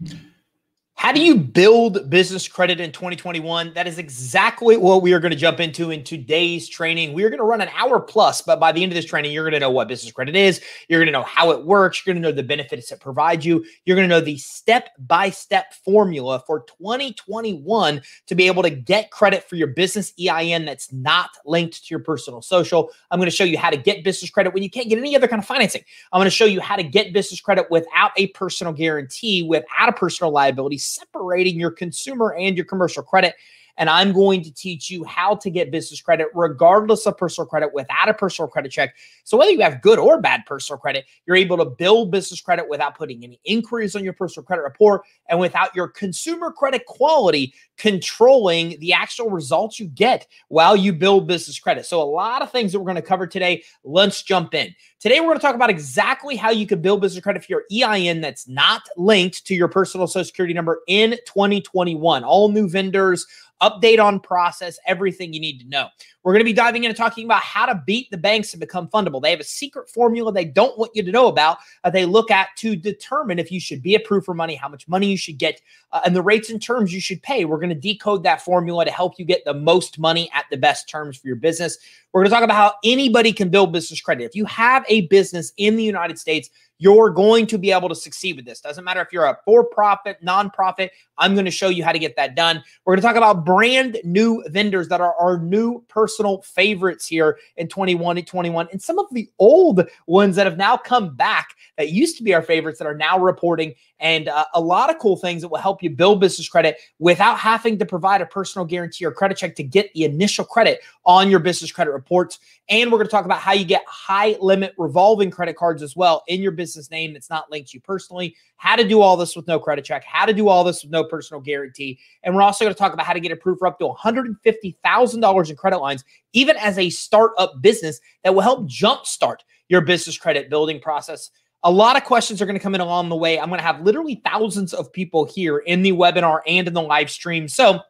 How do you build business credit in 2021? That is exactly what we are going to jump into in today's training. We are going to run an hour plus, but by the end of this training, you're going to know what business credit is. You're going to know how it works. You're going to know the benefits it provides you. You're going to know the step by step formula for 2021 to be able to get credit for your business EIN that's not linked to your personal social. I'm going to show you how to get business credit when you can't get any other kind of financing. I'm going to show you how to get business credit without a personal guarantee, without a personal liability separating your consumer and your commercial credit. And I'm going to teach you how to get business credit regardless of personal credit without a personal credit check. So, whether you have good or bad personal credit, you're able to build business credit without putting any inquiries on your personal credit report and without your consumer credit quality controlling the actual results you get while you build business credit. So, a lot of things that we're going to cover today. Let's jump in. Today, we're going to talk about exactly how you can build business credit for your EIN that's not linked to your personal social security number in 2021. All new vendors, update on process, everything you need to know. We're going to be diving into talking about how to beat the banks and become fundable. They have a secret formula they don't want you to know about that they look at to determine if you should be approved for money, how much money you should get, uh, and the rates and terms you should pay. We're going to decode that formula to help you get the most money at the best terms for your business. We're going to talk about how anybody can build business credit. If you have a business in the United States, you're going to be able to succeed with this. Doesn't matter if you're a for profit, nonprofit. I'm going to show you how to get that done. We're going to talk about brand new vendors that are our new personal favorites here in 2021 and some of the old ones that have now come back that used to be our favorites that are now reporting and uh, a lot of cool things that will help you build business credit without having to provide a personal guarantee or credit check to get the initial credit on your business credit reports. And we're going to talk about how you get high limit revolving credit cards as well in your business name that's not linked to you personally, how to do all this with no credit check, how to do all this with no personal guarantee. And we're also going to talk about how to get approved for up to $150,000 in credit lines, even as a startup business that will help jumpstart your business credit building process. A lot of questions are going to come in along the way. I'm going to have literally thousands of people here in the webinar and in the live stream. So,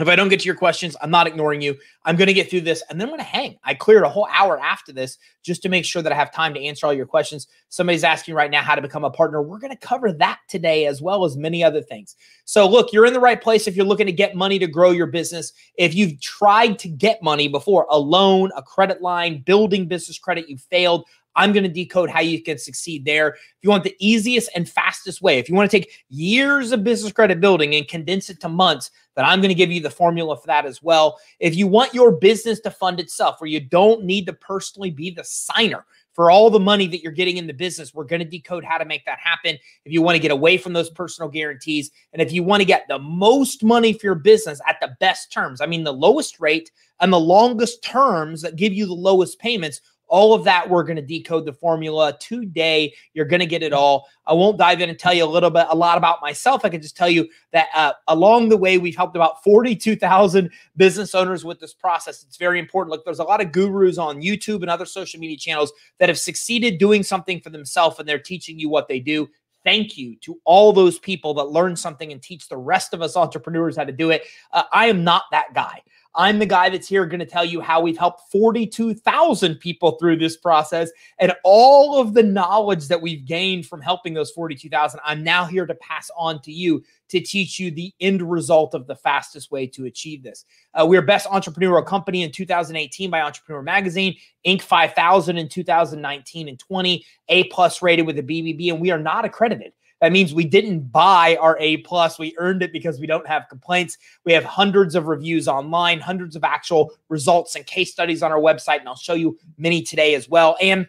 if I don't get to your questions, I'm not ignoring you. I'm going to get through this and then I'm going to hang. I cleared a whole hour after this just to make sure that I have time to answer all your questions. Somebody's asking right now how to become a partner. We're going to cover that today as well as many other things. So, look, you're in the right place if you're looking to get money to grow your business. If you've tried to get money before, a loan, a credit line, building business credit, you failed. I'm going to decode how you can succeed there. If you want the easiest and fastest way, if you want to take years of business credit building and condense it to months, then I'm going to give you the formula for that as well. If you want your business to fund itself, where you don't need to personally be the signer for all the money that you're getting in the business, we're going to decode how to make that happen. If you want to get away from those personal guarantees, and if you want to get the most money for your business at the best terms, I mean, the lowest rate and the longest terms that give you the lowest payments all of that, we're going to decode the formula today. You're going to get it all. I won't dive in and tell you a little bit, a lot about myself. I can just tell you that uh, along the way, we've helped about 42,000 business owners with this process. It's very important. Look, there's a lot of gurus on YouTube and other social media channels that have succeeded doing something for themselves and they're teaching you what they do thank you to all those people that learn something and teach the rest of us entrepreneurs how to do it. Uh, I am not that guy. I'm the guy that's here going to tell you how we've helped 42,000 people through this process and all of the knowledge that we've gained from helping those 42,000. I'm now here to pass on to you to teach you the end result of the fastest way to achieve this. Uh, we are Best Entrepreneurial Company in 2018 by Entrepreneur Magazine, Inc. 5000 in 2019 and 20, A plus rated with the BBB, and we are not accredited. That means we didn't buy our A plus. We earned it because we don't have complaints. We have hundreds of reviews online, hundreds of actual results and case studies on our website, and I'll show you many today as well. And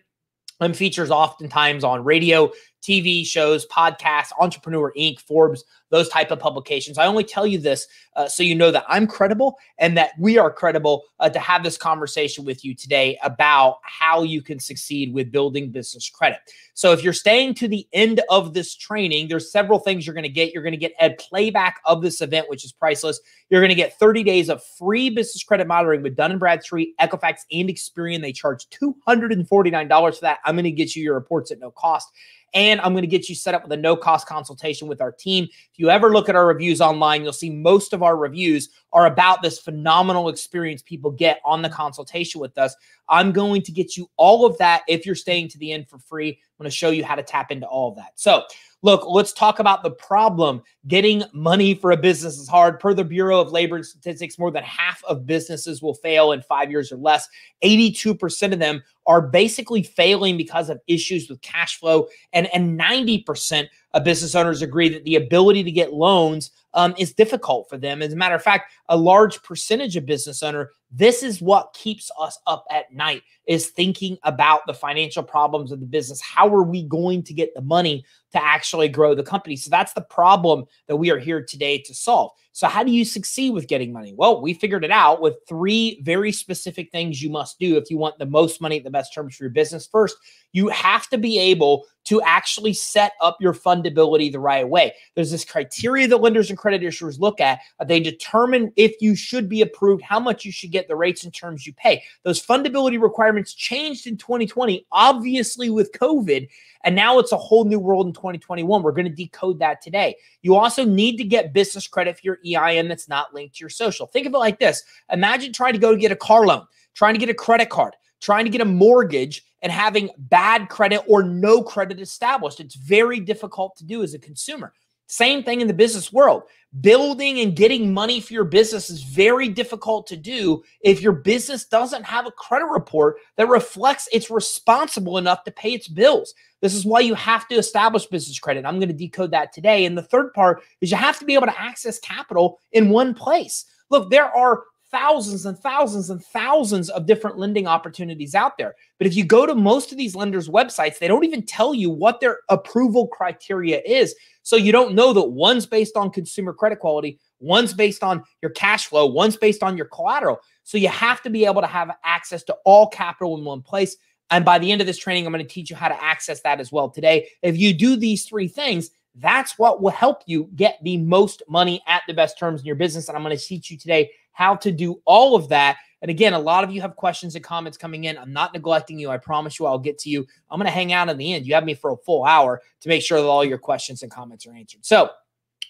I'm features oftentimes on radio, TV shows, podcasts, Entrepreneur Inc., Forbes, those type of publications. I only tell you this uh, so you know that I'm credible and that we are credible uh, to have this conversation with you today about how you can succeed with building business credit. So if you're staying to the end of this training, there's several things you're going to get. You're going to get a playback of this event, which is priceless. You're going to get 30 days of free business credit monitoring with Dun & Bradstreet, Equifax, and Experian. They charge $249 for that. I'm going to get you your reports at no cost. And I'm going to get you set up with a no cost consultation with our team. If you ever look at our reviews online, you'll see most of our reviews are about this phenomenal experience people get on the consultation with us. I'm going to get you all of that if you're staying to the end for free. I'm going to show you how to tap into all of that. So, Look, let's talk about the problem. Getting money for a business is hard. Per the Bureau of Labor and Statistics, more than half of businesses will fail in five years or less. 82% of them are basically failing because of issues with cash flow. And, and 90% of business owners agree that the ability to get loans um, is difficult for them. As a matter of fact, a large percentage of business owner, this is what keeps us up at night is thinking about the financial problems of the business. How are we going to get the money to actually grow the company? So that's the problem that we are here today to solve. So how do you succeed with getting money? Well, we figured it out with three very specific things you must do if you want the most money at the best terms for your business. First, you have to be able to actually set up your fundability the right way. There's this criteria that lenders and credit issuers look at. Uh, they determine if you should be approved, how much you should get, the rates and terms you pay. Those fundability requirements changed in 2020, obviously with COVID, and now it's a whole new world in 2021. We're going to decode that today. You also need to get business credit for your EIN that's not linked to your social. Think of it like this Imagine trying to go to get a car loan, trying to get a credit card, trying to get a mortgage, and having bad credit or no credit established. It's very difficult to do as a consumer. Same thing in the business world. Building and getting money for your business is very difficult to do if your business doesn't have a credit report that reflects it's responsible enough to pay its bills. This is why you have to establish business credit. I'm going to decode that today. And the third part is you have to be able to access capital in one place. Look, there are thousands and thousands and thousands of different lending opportunities out there. But if you go to most of these lenders' websites, they don't even tell you what their approval criteria is. So you don't know that one's based on consumer credit quality, one's based on your cash flow, one's based on your collateral. So you have to be able to have access to all capital in one place. And by the end of this training, I'm going to teach you how to access that as well today. If you do these three things, that's what will help you get the most money at the best terms in your business. And I'm going to teach you today how to do all of that. And again, a lot of you have questions and comments coming in. I'm not neglecting you. I promise you I'll get to you. I'm going to hang out in the end. You have me for a full hour to make sure that all your questions and comments are answered. So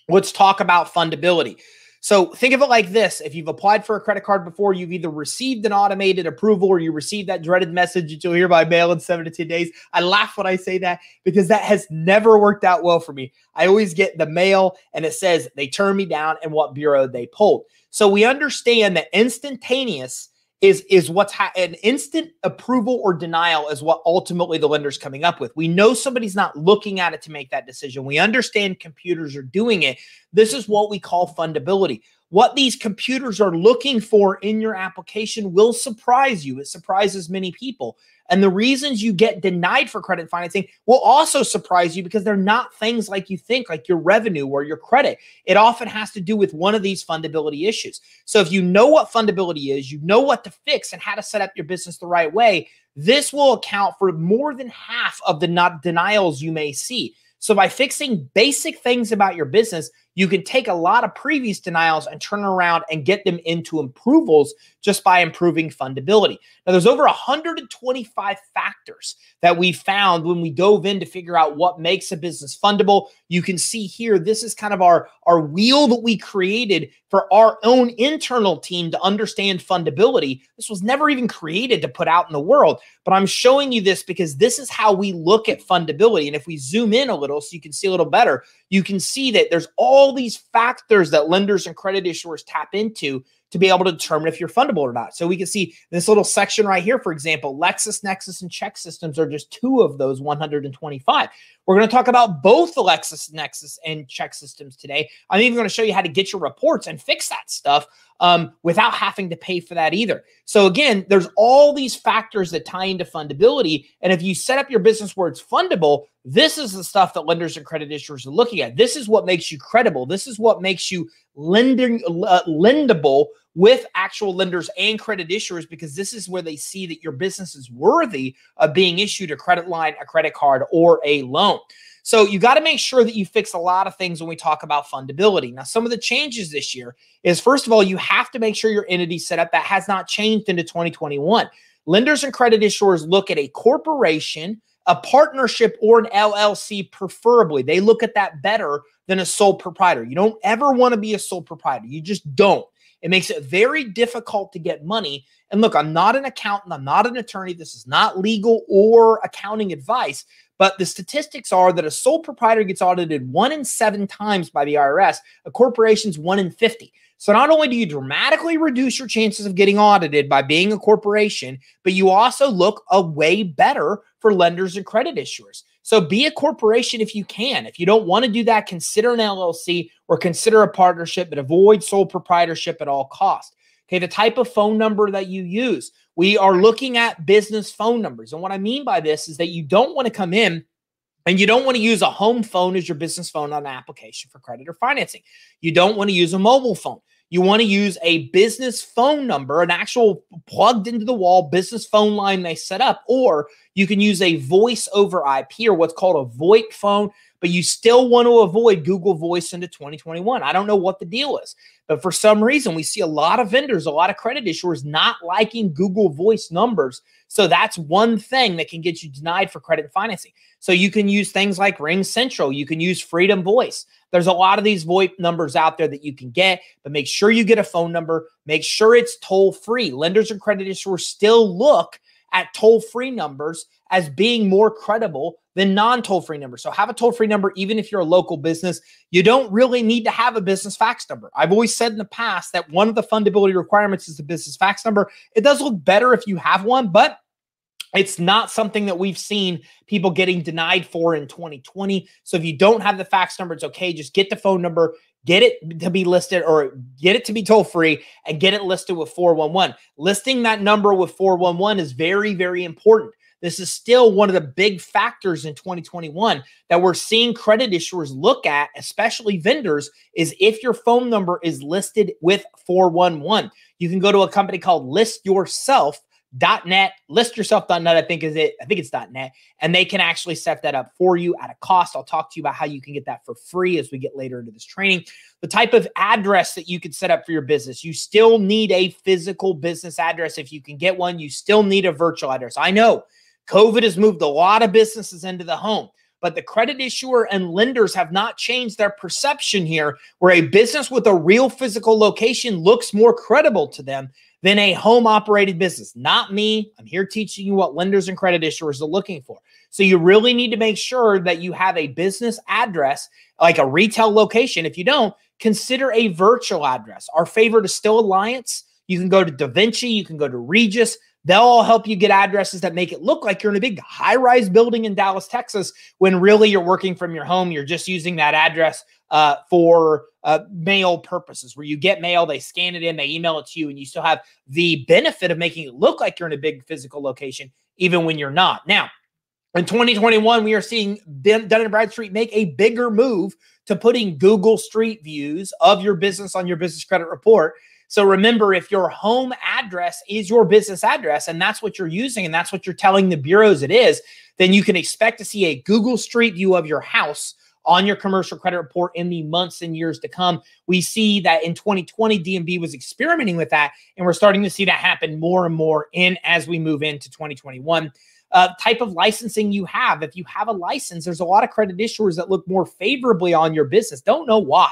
let's talk about fundability. So think of it like this. If you've applied for a credit card before, you've either received an automated approval or you received that dreaded message that you'll hear by mail in seven to 10 days. I laugh when I say that because that has never worked out well for me. I always get the mail and it says they turned me down and what bureau they pulled. So we understand that instantaneous is is what's ha- an instant approval or denial is what ultimately the lender's coming up with. We know somebody's not looking at it to make that decision. We understand computers are doing it. This is what we call fundability. What these computers are looking for in your application will surprise you. It surprises many people. And the reasons you get denied for credit financing will also surprise you because they're not things like you think, like your revenue or your credit. It often has to do with one of these fundability issues. So if you know what fundability is, you know what to fix and how to set up your business the right way, this will account for more than half of the not denials you may see. So by fixing basic things about your business, you can take a lot of previous denials and turn around and get them into approvals just by improving fundability. Now, there's over 125 factors that we found when we dove in to figure out what makes a business fundable. You can see here, this is kind of our, our wheel that we created for our own internal team to understand fundability. This was never even created to put out in the world, but I'm showing you this because this is how we look at fundability. And if we zoom in a little so you can see a little better, you can see that there's all these factors that lenders and credit issuers tap into to be able to determine if you're fundable or not. So we can see this little section right here, for example, LexisNexis and ChexSystems are just two of those 125. We're going to talk about both the LexisNexis and ChexSystems today. I'm even going to show you how to get your reports and fix that stuff um, without having to pay for that either. So again, there's all these factors that tie into fundability. And if you set up your business where it's fundable, this is the stuff that lenders and credit issuers are looking at. This is what makes you credible. This is what makes you lending uh, lendable with actual lenders and credit issuers because this is where they see that your business is worthy of being issued a credit line, a credit card, or a loan. So you got to make sure that you fix a lot of things when we talk about fundability. Now, some of the changes this year is first of all, you have to make sure your entity set up that has not changed into 2021. Lenders and credit issuers look at a corporation a partnership or an LLC, preferably. They look at that better than a sole proprietor. You don't ever want to be a sole proprietor. You just don't. It makes it very difficult to get money. And look, I'm not an accountant, I'm not an attorney. This is not legal or accounting advice. But the statistics are that a sole proprietor gets audited one in seven times by the IRS, a corporation's one in 50. So not only do you dramatically reduce your chances of getting audited by being a corporation, but you also look a way better for lenders and credit issuers. So be a corporation if you can. If you don't want to do that, consider an LLC or consider a partnership, but avoid sole proprietorship at all costs. Okay, the type of phone number that you use. We are looking at business phone numbers. And what I mean by this is that you don't want to come in and you don't want to use a home phone as your business phone on an application for credit or financing. You don't want to use a mobile phone. You want to use a business phone number, an actual plugged into the wall business phone line they set up, or you can use a voice over IP or what's called a VoIP phone, but you still want to avoid Google Voice into 2021. I don't know what the deal is, but for some reason, we see a lot of vendors, a lot of credit issuers not liking Google Voice numbers. So that's one thing that can get you denied for credit financing. So you can use things like Ring Central, you can use Freedom Voice. There's a lot of these VoIP numbers out there that you can get, but make sure you get a phone number. Make sure it's toll free. Lenders and credit issuers still look at toll free numbers as being more credible than non toll free numbers. So have a toll free number, even if you're a local business. You don't really need to have a business fax number. I've always said in the past that one of the fundability requirements is the business fax number. It does look better if you have one, but it's not something that we've seen people getting denied for in 2020. So if you don't have the fax number, it's okay. Just get the phone number, get it to be listed or get it to be toll free and get it listed with 411. Listing that number with 411 is very, very important. This is still one of the big factors in 2021 that we're seeing credit issuers look at, especially vendors, is if your phone number is listed with 411. You can go to a company called List Yourself .net, listyourself.net, I think is it. I think it's .net, and they can actually set that up for you at a cost. I'll talk to you about how you can get that for free as we get later into this training. The type of address that you could set up for your business. You still need a physical business address. If you can get one, you still need a virtual address. I know COVID has moved a lot of businesses into the home but the credit issuer and lenders have not changed their perception here, where a business with a real physical location looks more credible to them than a home operated business. Not me. I'm here teaching you what lenders and credit issuers are looking for. So you really need to make sure that you have a business address, like a retail location. If you don't, consider a virtual address. Our favorite is still Alliance. You can go to DaVinci, you can go to Regus. They'll all help you get addresses that make it look like you're in a big high rise building in Dallas, Texas, when really you're working from your home. You're just using that address uh, for uh, mail purposes, where you get mail, they scan it in, they email it to you, and you still have the benefit of making it look like you're in a big physical location, even when you're not. Now, in 2021, we are seeing Dun and Bradstreet make a bigger move to putting Google Street Views of your business on your business credit report. So remember, if your home address is your business address and that's what you're using and that's what you're telling the bureaus it is, then you can expect to see a Google Street View of your house on your commercial credit report in the months and years to come. We see that in 2020, DNB was experimenting with that, and we're starting to see that happen more and more in as we move into 2021. Uh, type of licensing you have. If you have a license, there's a lot of credit issuers that look more favorably on your business. Don't know why.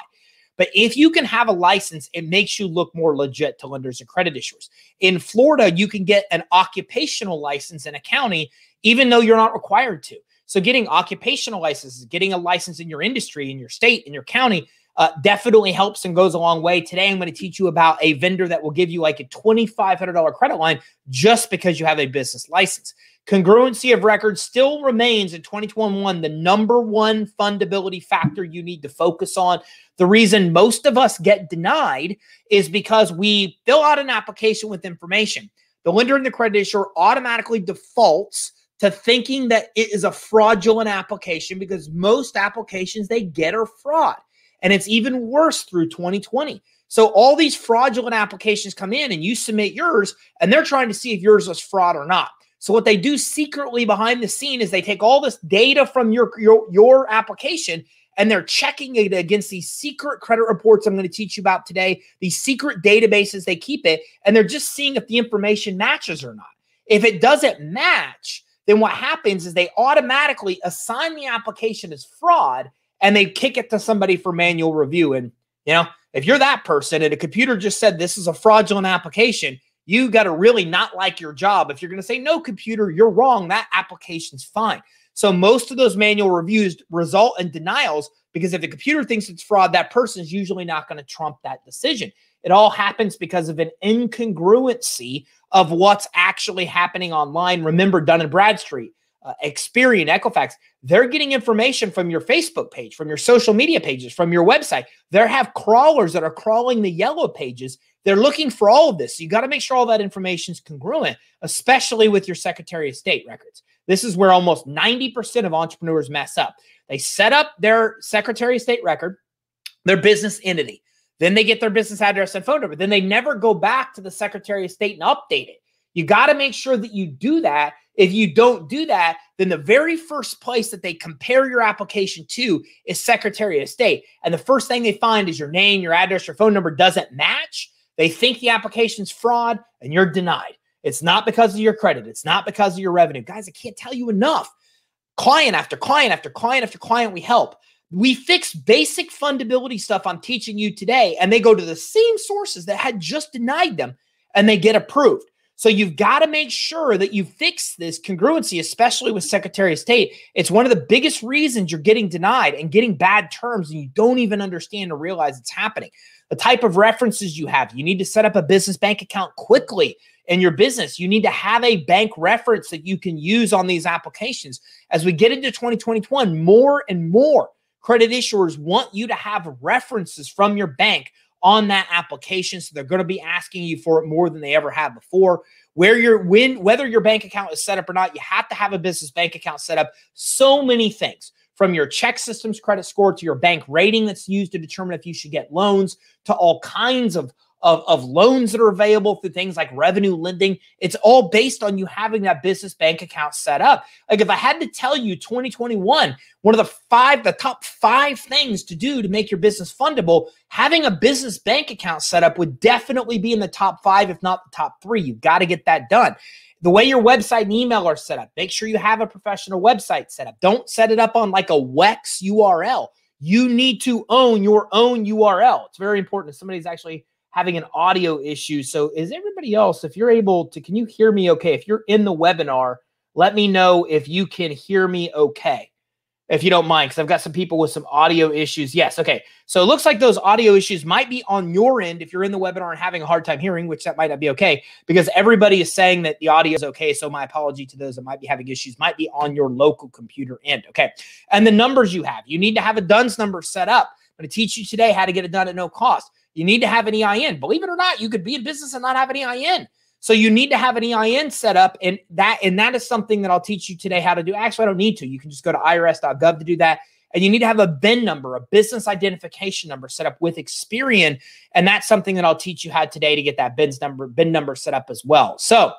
But if you can have a license, it makes you look more legit to lenders and credit issuers. In Florida, you can get an occupational license in a county, even though you're not required to. So getting occupational licenses, getting a license in your industry, in your state, in your county, uh, definitely helps and goes a long way. Today, I'm going to teach you about a vendor that will give you like a $2,500 credit line just because you have a business license. Congruency of records still remains in 2021 the number one fundability factor you need to focus on. The reason most of us get denied is because we fill out an application with information. The lender and the credit issuer automatically defaults to thinking that it is a fraudulent application because most applications they get are fraud. And it's even worse through 2020. So all these fraudulent applications come in and you submit yours and they're trying to see if yours was fraud or not. So what they do secretly behind the scene is they take all this data from your your, your application and they're checking it against these secret credit reports I'm going to teach you about today, these secret databases they keep it, and they're just seeing if the information matches or not. If it doesn't match, then what happens is they automatically assign the application as fraud and they kick it to somebody for manual review. And, you know, if you're that person and a computer just said this is a fraudulent application, you got to really not like your job. If you're going to say, no, computer, you're wrong, that application's fine. So most of those manual reviews result in denials because if the computer thinks it's fraud, that person's usually not going to trump that decision. It all happens because of an incongruency of what's actually happening online. Remember Dun and Bradstreet, uh, Experian, Equifax, they're getting information from your Facebook page, from your social media pages, from your website. They have crawlers that are crawling the yellow pages. They're looking for all of this. So you got to make sure all that information is congruent, especially with your Secretary of State records. This is where almost 90% of entrepreneurs mess up. They set up their Secretary of State record, their business entity. Then they get their business address and phone number. Then they never go back to the Secretary of State and update it. You got to make sure that you do that. If you don't do that, then the very first place that they compare your application to is Secretary of State. And the first thing they find is your name, your address, your phone number doesn't match. They think the application's fraud and you're denied. It's not because of your credit, it's not because of your revenue. Guys, I can't tell you enough. Client after client after client after client, we help. We fix basic fundability stuff I'm teaching you today, and they go to the same sources that had just denied them and they get approved. So you've got to make sure that you fix this congruency, especially with Secretary of State. It's one of the biggest reasons you're getting denied and getting bad terms, and you don't even understand or realize it's happening. The type of references you have, you need to set up a business bank account quickly in your business. You need to have a bank reference that you can use on these applications. As we get into 2021, more and more credit issuers want you to have references from your bank on that application. So they're going to be asking you for it more than they ever have before. Where your when whether your bank account is set up or not, you have to have a business bank account set up. So many things from your ChexSystems credit score to your bank rating that's used to determine if you should get loans to all kinds of of, of loans that are available through things like revenue lending. It's all based on you having that business bank account set up. Like if I had to tell you 2021, one of the five, the top five things to do to make your business fundable, having a business bank account set up would definitely be in the top five, if not the top three. You've got to get that done the way your website and email are set up. Make sure you have a professional website set up. Don't set it up on like a Wix URL. You need to own your own URL. It's very important. If somebody's actually having an audio issue. So is everybody else, if you're able to, can you hear me okay? If you're in the webinar, let me know if you can hear me okay. If you don't mind, because I've got some people with some audio issues. Yes, okay. So it looks like those audio issues might be on your end if you're in the webinar and having a hard time hearing, which that might not be okay, because everybody is saying that the audio is okay. So my apology to those that might be having issues, might be on your local computer end. Okay. And the numbers you have, you need to have a DUNS number set up. I'm going to teach you today how to get it done at no cost. You need to have an EIN. Believe it or not, you could be in business and not have an EIN. So you need to have an EIN set up, and that and that is something that I'll teach you today how to do. Actually, I don't need to. You can just go to irs.gov to do that. And you need to have a BIN number, a business identification number set up with Experian. And that's something that I'll teach you how today to get that BIN's number, BIN number set up as well. So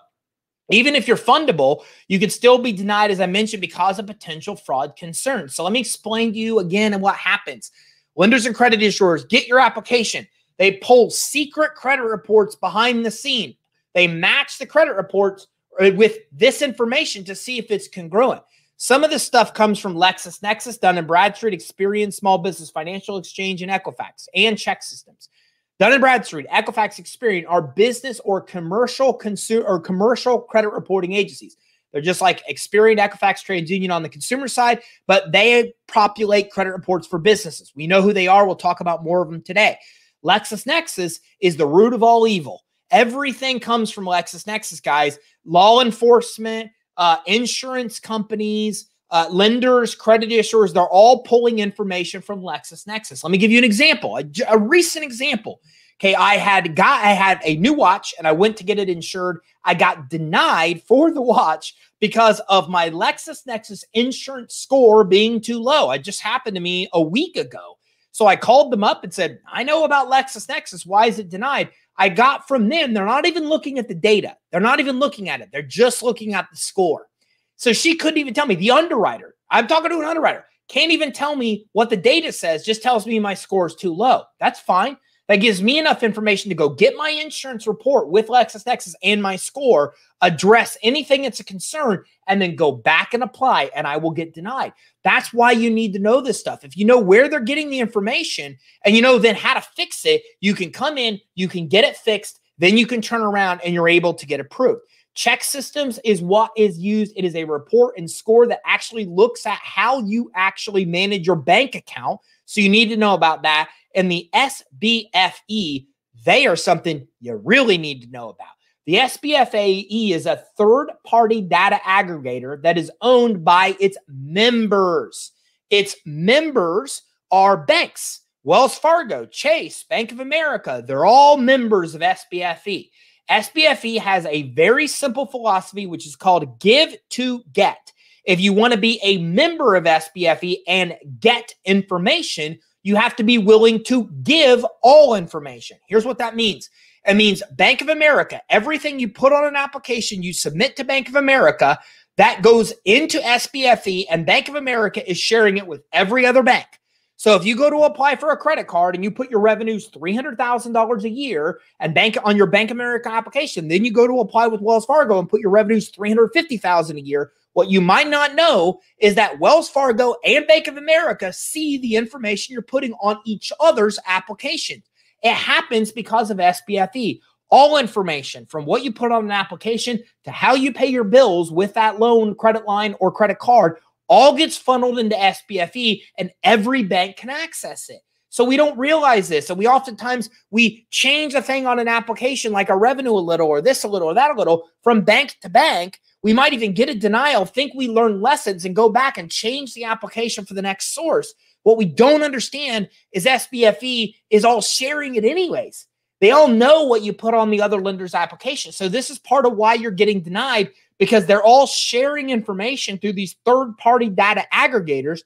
even if you're fundable, you could still be denied, as I mentioned, because of potential fraud concerns. So let me explain to you again and what happens. Lenders and credit issuers get your application. They pull secret credit reports behind the scene. They match the credit reports uh, with this information to see if it's congruent. Some of this stuff comes from LexisNexis, Dun and Bradstreet, Experian, Small Business Financial Exchange, and Equifax, and ChexSystems. Dun and Bradstreet, Equifax, Experian are business or commercial consumer or commercial credit reporting agencies. They're just like Experian, Equifax, TransUnion on the consumer side, but they populate credit reports for businesses. We know who they are. We'll talk about more of them today. LexisNexis is the root of all evil. Everything comes from LexisNexis, guys. Law enforcement, uh, insurance companies, uh, lenders, credit issuers, they're all pulling information from LexisNexis. Let me give you an example, a, a recent example. Okay, I had got I had a new watch and I went to get it insured. I got denied for the watch because of my LexisNexis insurance score being too low. It just happened to me a week ago. So I called them up and said, I know about LexisNexis. Why is it denied? I got from them, they're not even looking at the data. They're not even looking at it. They're just looking at the score. So she couldn't even tell me. The underwriter, I'm talking to an underwriter, can't even tell me what the data says, just tells me my score is too low. That's fine. That gives me enough information to go get my insurance report with LexisNexis and my score, address anything that's a concern, and then go back and apply, and I will get denied. That's why you need to know this stuff. If you know where they're getting the information and you know then how to fix it, you can come in, you can get it fixed, then you can turn around and you're able to get approved. ChexSystems is what is used. It is a report and score that actually looks at how you actually manage your bank account. So you need to know about that. And the SBFE, they are something you really need to know about. The SBFE is a third party data aggregator that is owned by its members. Its members are banks, Wells Fargo, Chase, Bank of America. They're all members of SBFE. SBFE has a very simple philosophy, which is called give to get. If you want to be a member of SBFE and get information, you have to be willing to give all information. Here's what that means it means Bank of America, everything you put on an application, you submit to Bank of America, that goes into SBFE, and Bank of America is sharing it with every other bank. So if you go to apply for a credit card and you put your revenues $300,000 a year and bank on your Bank of America application, then you go to apply with Wells Fargo and put your revenues 350,000 a year, what you might not know is that Wells Fargo and Bank of America see the information you're putting on each other's application. It happens because of SBFE. All information from what you put on an application to how you pay your bills with that loan, credit line, or credit card all gets funneled into SBFE and every bank can access it. So we don't realize this. And we oftentimes we change a thing on an application like a revenue a little or this a little or that a little from bank to bank. We might even get a denial, think we learn lessons and go back and change the application for the next source. What we don't understand is SBFE is all sharing it anyways. They all know what you put on the other lender's application. So this is part of why you're getting denied because they're all sharing information through these third party data aggregators.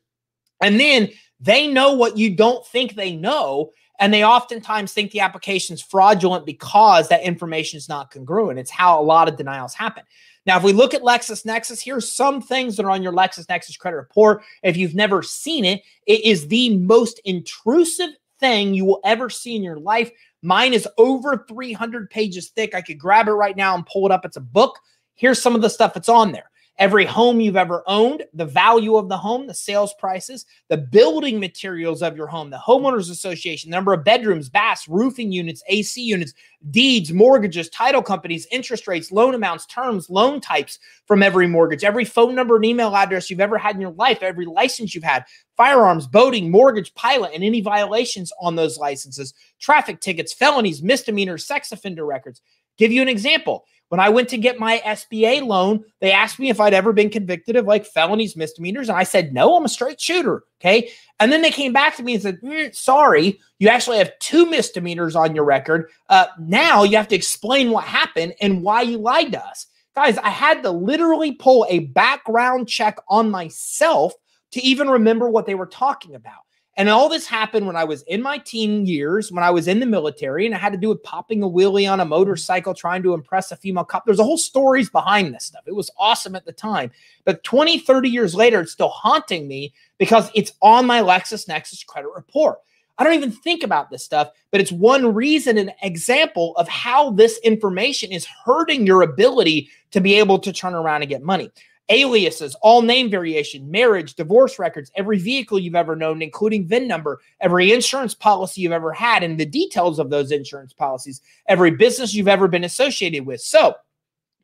And then they know what you don't think they know. And they oftentimes think the application is fraudulent because that information is not congruent. It's how a lot of denials happen. Now, if we look at LexisNexis, here's some things that are on your LexisNexis credit report. If you've never seen it, it is the most intrusive thing you will ever see in your life. Mine is over 300 pages thick. I could grab it right now and pull it up. It's a book. Here's some of the stuff that's on there. Every home you've ever owned, the value of the home, the sales prices, the building materials of your home, the homeowners association, the number of bedrooms, baths, roofing units, AC units, deeds, mortgages, title companies, interest rates, loan amounts, terms, loan types from every mortgage, every phone number and email address you've ever had in your life, every license you've had, firearms, boating, mortgage, pilot, and any violations on those licenses, traffic tickets, felonies, misdemeanors, sex offender records. Give you an example. When I went to get my SBA loan, they asked me if I'd ever been convicted of like felonies, misdemeanors. And I said, no, I'm a straight shooter. Okay. And then they came back to me and said, mm, sorry, you actually have two misdemeanors on your record. Uh, now you have to explain what happened and why you lied to us. Guys, I had to literally pull a background check on myself to even remember what they were talking about. And all this happened when I was in my teen years, when I was in the military, and I had to do with popping a wheelie on a motorcycle, trying to impress a female cop. There's a whole stories behind this stuff. It was awesome at the time. But 20, 30 years later, it's still haunting me because it's on my LexisNexis credit report. I don't even think about this stuff, but it's one reason, an example of how this information is hurting your ability to be able to turn around and get money aliases, all name variation, marriage, divorce records, every vehicle you've ever known, including VIN number, every insurance policy you've ever had, and the details of those insurance policies, every business you've ever been associated with. So,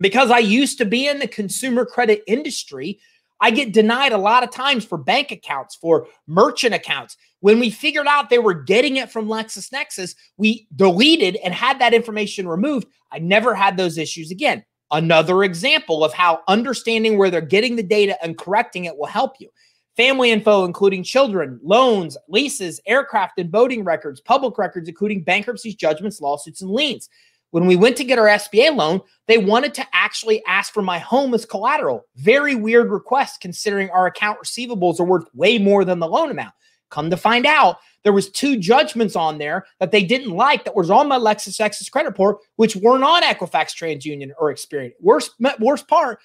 because I used to be in the consumer credit industry, I get denied a lot of times for bank accounts, for merchant accounts. When we figured out they were getting it from LexisNexis, we deleted and had that information removed. I never had those issues again. Another example of how understanding where they're getting the data and correcting it will help you. Family info, including children, loans, leases, aircraft and boating records, public records, including bankruptcies, judgments, lawsuits, and liens. When we went to get our SBA loan, they wanted to actually ask for my home as collateral. Very weird request considering our account receivables are worth way more than the loan amount. Come to find out, there was two judgments on there that they didn't like that was on my LexisNexis credit report, which were not on Equifax, TransUnion, or Experian. Worst, worst part,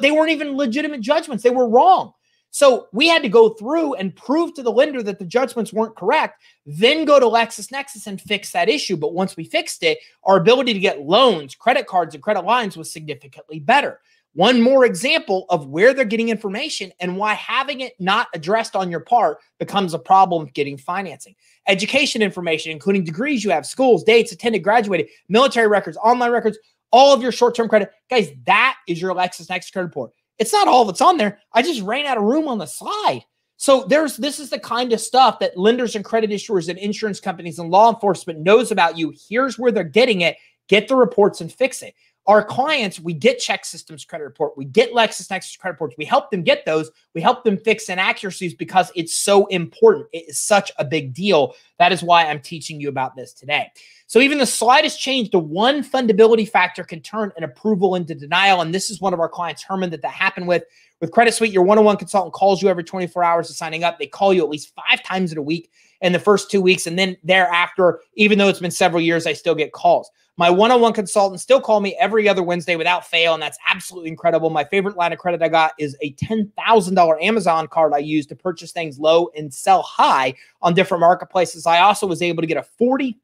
they weren't even legitimate judgments. They were wrong. So we had to go through and prove to the lender that the judgments weren't correct, then go to LexisNexis and fix that issue. But once we fixed it, our ability to get loans, credit cards, and credit lines was significantly better. One more example of where they're getting information and why having it not addressed on your part becomes a problem getting financing. Education information, including degrees you have, schools, dates, attended, graduated, military records, online records, all of your short term credit. Guys, that is your LexisNexis credit report. It's not all that's on there. I just ran out of room on the slide. So there's this is the kind of stuff that lenders and credit issuers and insurance companies and law enforcement knows about you. Here's where they're getting it. Get the reports and fix it. Our clients, we get ChexSystems credit report, we get LexisNexis credit reports, we help them get those, we help them fix inaccuracies because it's so important. It is such a big deal. That is why I'm teaching you about this today. So even the slightest change to one fundability factor can turn an approval into denial. And this is one of our clients, Herman, that that happened with. With Credit Suite, your one-on-one consultant calls you every 24 hours of signing up. They call you at least five times in a week in the first two weeks. And then thereafter, even though it's been several years, I still get calls. My one on one consultants still call me every other Wednesday without fail. And that's absolutely incredible. My favorite line of credit I got is a $10,000 Amazon card I use to purchase things low and sell high on different marketplaces. I also was able to get a $40,000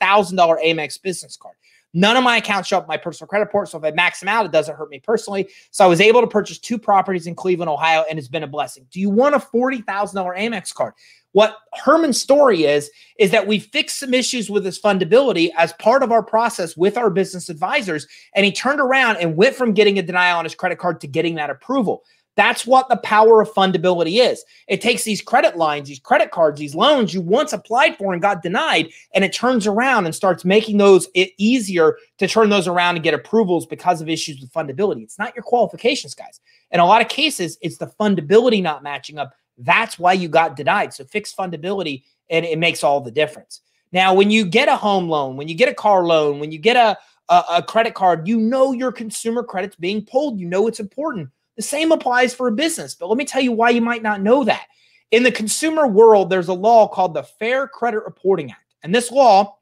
Amex business card. None of my accounts show up my personal credit report. So if I max them out, it doesn't hurt me personally. So I was able to purchase two properties in Cleveland, Ohio, and it's been a blessing. Do you want a $40,000 Amex card? What Herman's story is, is that we fixed some issues with his fundability as part of our process with our business advisors. And he turned around and went from getting a denial on his credit card to getting that approval. That's what the power of fundability is. It takes these credit lines, these credit cards, these loans you once applied for and got denied, and it turns around and starts making those easier to turn those around and get approvals because of issues with fundability. It's not your qualifications, guys. In a lot of cases, it's the fundability not matching up that's why you got denied. So fix fundability and it makes all the difference. Now, when you get a home loan, when you get a car loan, when you get a, a, a credit card, you know your consumer credit's being pulled. You know it's important. The same applies for a business. But let me tell you why you might not know that. In the consumer world, there's a law called the Fair Credit Reporting Act. And this law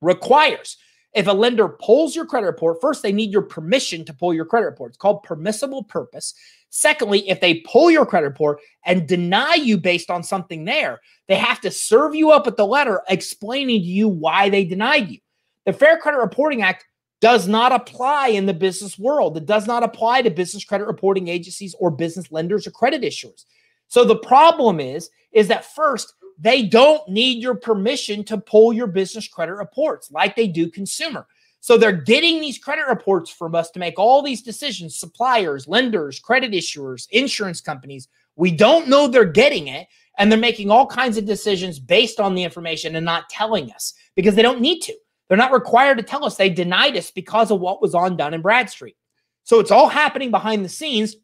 requires if a lender pulls your credit report, first they need your permission to pull your credit report. It's called permissible purpose. Secondly, if they pull your credit report and deny you based on something there, they have to serve you up with the letter explaining to you why they denied you. The Fair Credit Reporting Act does not apply in the business world. It does not apply to business credit reporting agencies or business lenders or credit issuers. So the problem is is that first they don't need your permission to pull your business credit reports like they do consumer. So they're getting these credit reports from us to make all these decisions suppliers, lenders, credit issuers, insurance companies. We don't know they're getting it. And they're making all kinds of decisions based on the information and not telling us because they don't need to. They're not required to tell us they denied us because of what was on Dun and Bradstreet. So it's all happening behind the scenes.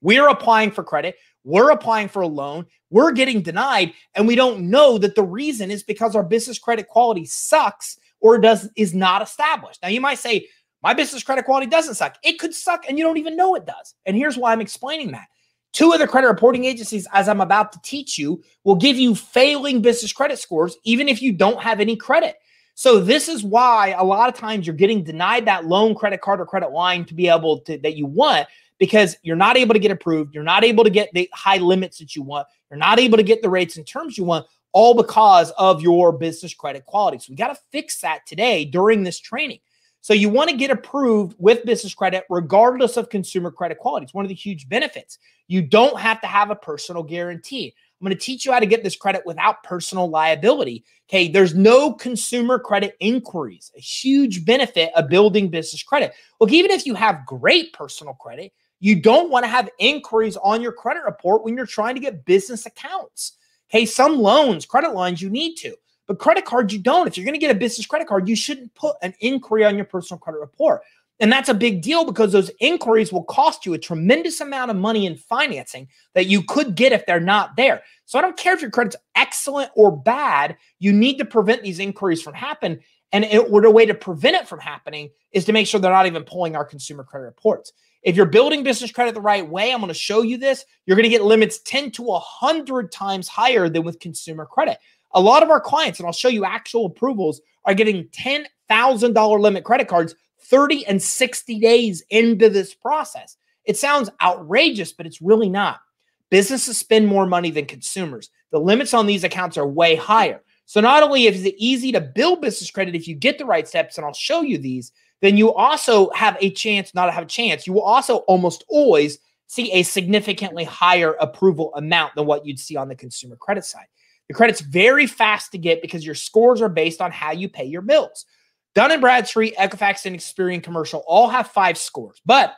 We're applying for credit. We're applying for a loan. We're getting denied. And we don't know that the reason is because our business credit quality sucks or does is not established. Now you might say, my business credit quality doesn't suck. It could suck and you don't even know it does. And here's why I'm explaining that. Two of the credit reporting agencies, as I'm about to teach you, will give you failing business credit scores, even if you don't have any credit. So this is why a lot of times you're getting denied that loan, credit card, or credit line to be able to that you want because you're not able to get approved. You're not able to get the high limits that you want. You're not able to get the rates and terms you want, all because of your business credit quality. So we got to fix that today during this training. So you want to get approved with business credit regardless of consumer credit quality. It's one of the huge benefits. You don't have to have a personal guarantee. I'm going to teach you how to get this credit without personal liability. Okay, there's no consumer credit inquiries, a huge benefit of building business credit. Look, even if you have great personal credit, you don't want to have inquiries on your credit report when you're trying to get business accounts. Okay, some loans, credit lines, you need to, but credit cards, you don't. If you're going to get a business credit card, you shouldn't put an inquiry on your personal credit report. And that's a big deal because those inquiries will cost you a tremendous amount of money in financing that you could get if they're not there. So I don't care if your credit's excellent or bad, you need to prevent these inquiries from happening. And it, a way to prevent it from happening is to make sure they're not even pulling our consumer credit reports. If you're building business credit the right way, I'm going to show you this. You're going to get limits 10 to 100 times higher than with consumer credit. A lot of our clients, and I'll show you actual approvals, are getting $10,000 limit credit cards 30 and 60 days into this process. It sounds outrageous, but it's really not. businesses spend more money than consumers. The limits on these accounts are way higher. So not only is it easy to build business credit if you get the right steps, and I'll show you these, then you also have a chance, not have a chance, you will also almost always see a significantly higher approval amount than what you'd see on the consumer credit side. The credit's very fast to get because your scores are based on how you pay your bills. Dun and Bradstreet, Equifax, and Experian Commercial all have five scores, but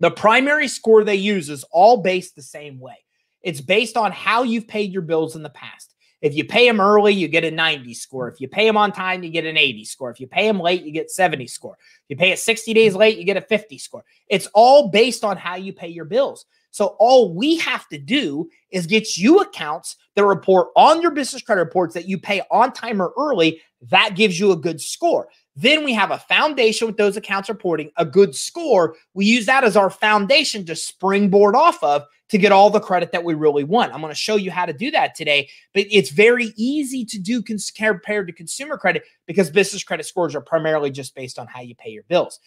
the primary score they use is all based the same way. It's based on how you've paid your bills in the past. If you pay them early, you get a 90 score. If you pay them on time, you get an 80 score. If you pay them late, you get 70 score. If you pay it 60 days late, you get a 50 score. It's all based on how you pay your bills. So all we have to do is get you accounts that report on your business credit reports that you pay on time or early. That gives you a good score. Then we have a foundation with those accounts reporting a good score. We use that as our foundation to springboard off of to get all the credit that we really want. I'm going to show you how to do that today, but it's very easy to do compared to consumer credit because business credit scores are primarily just based on how you pay your bills.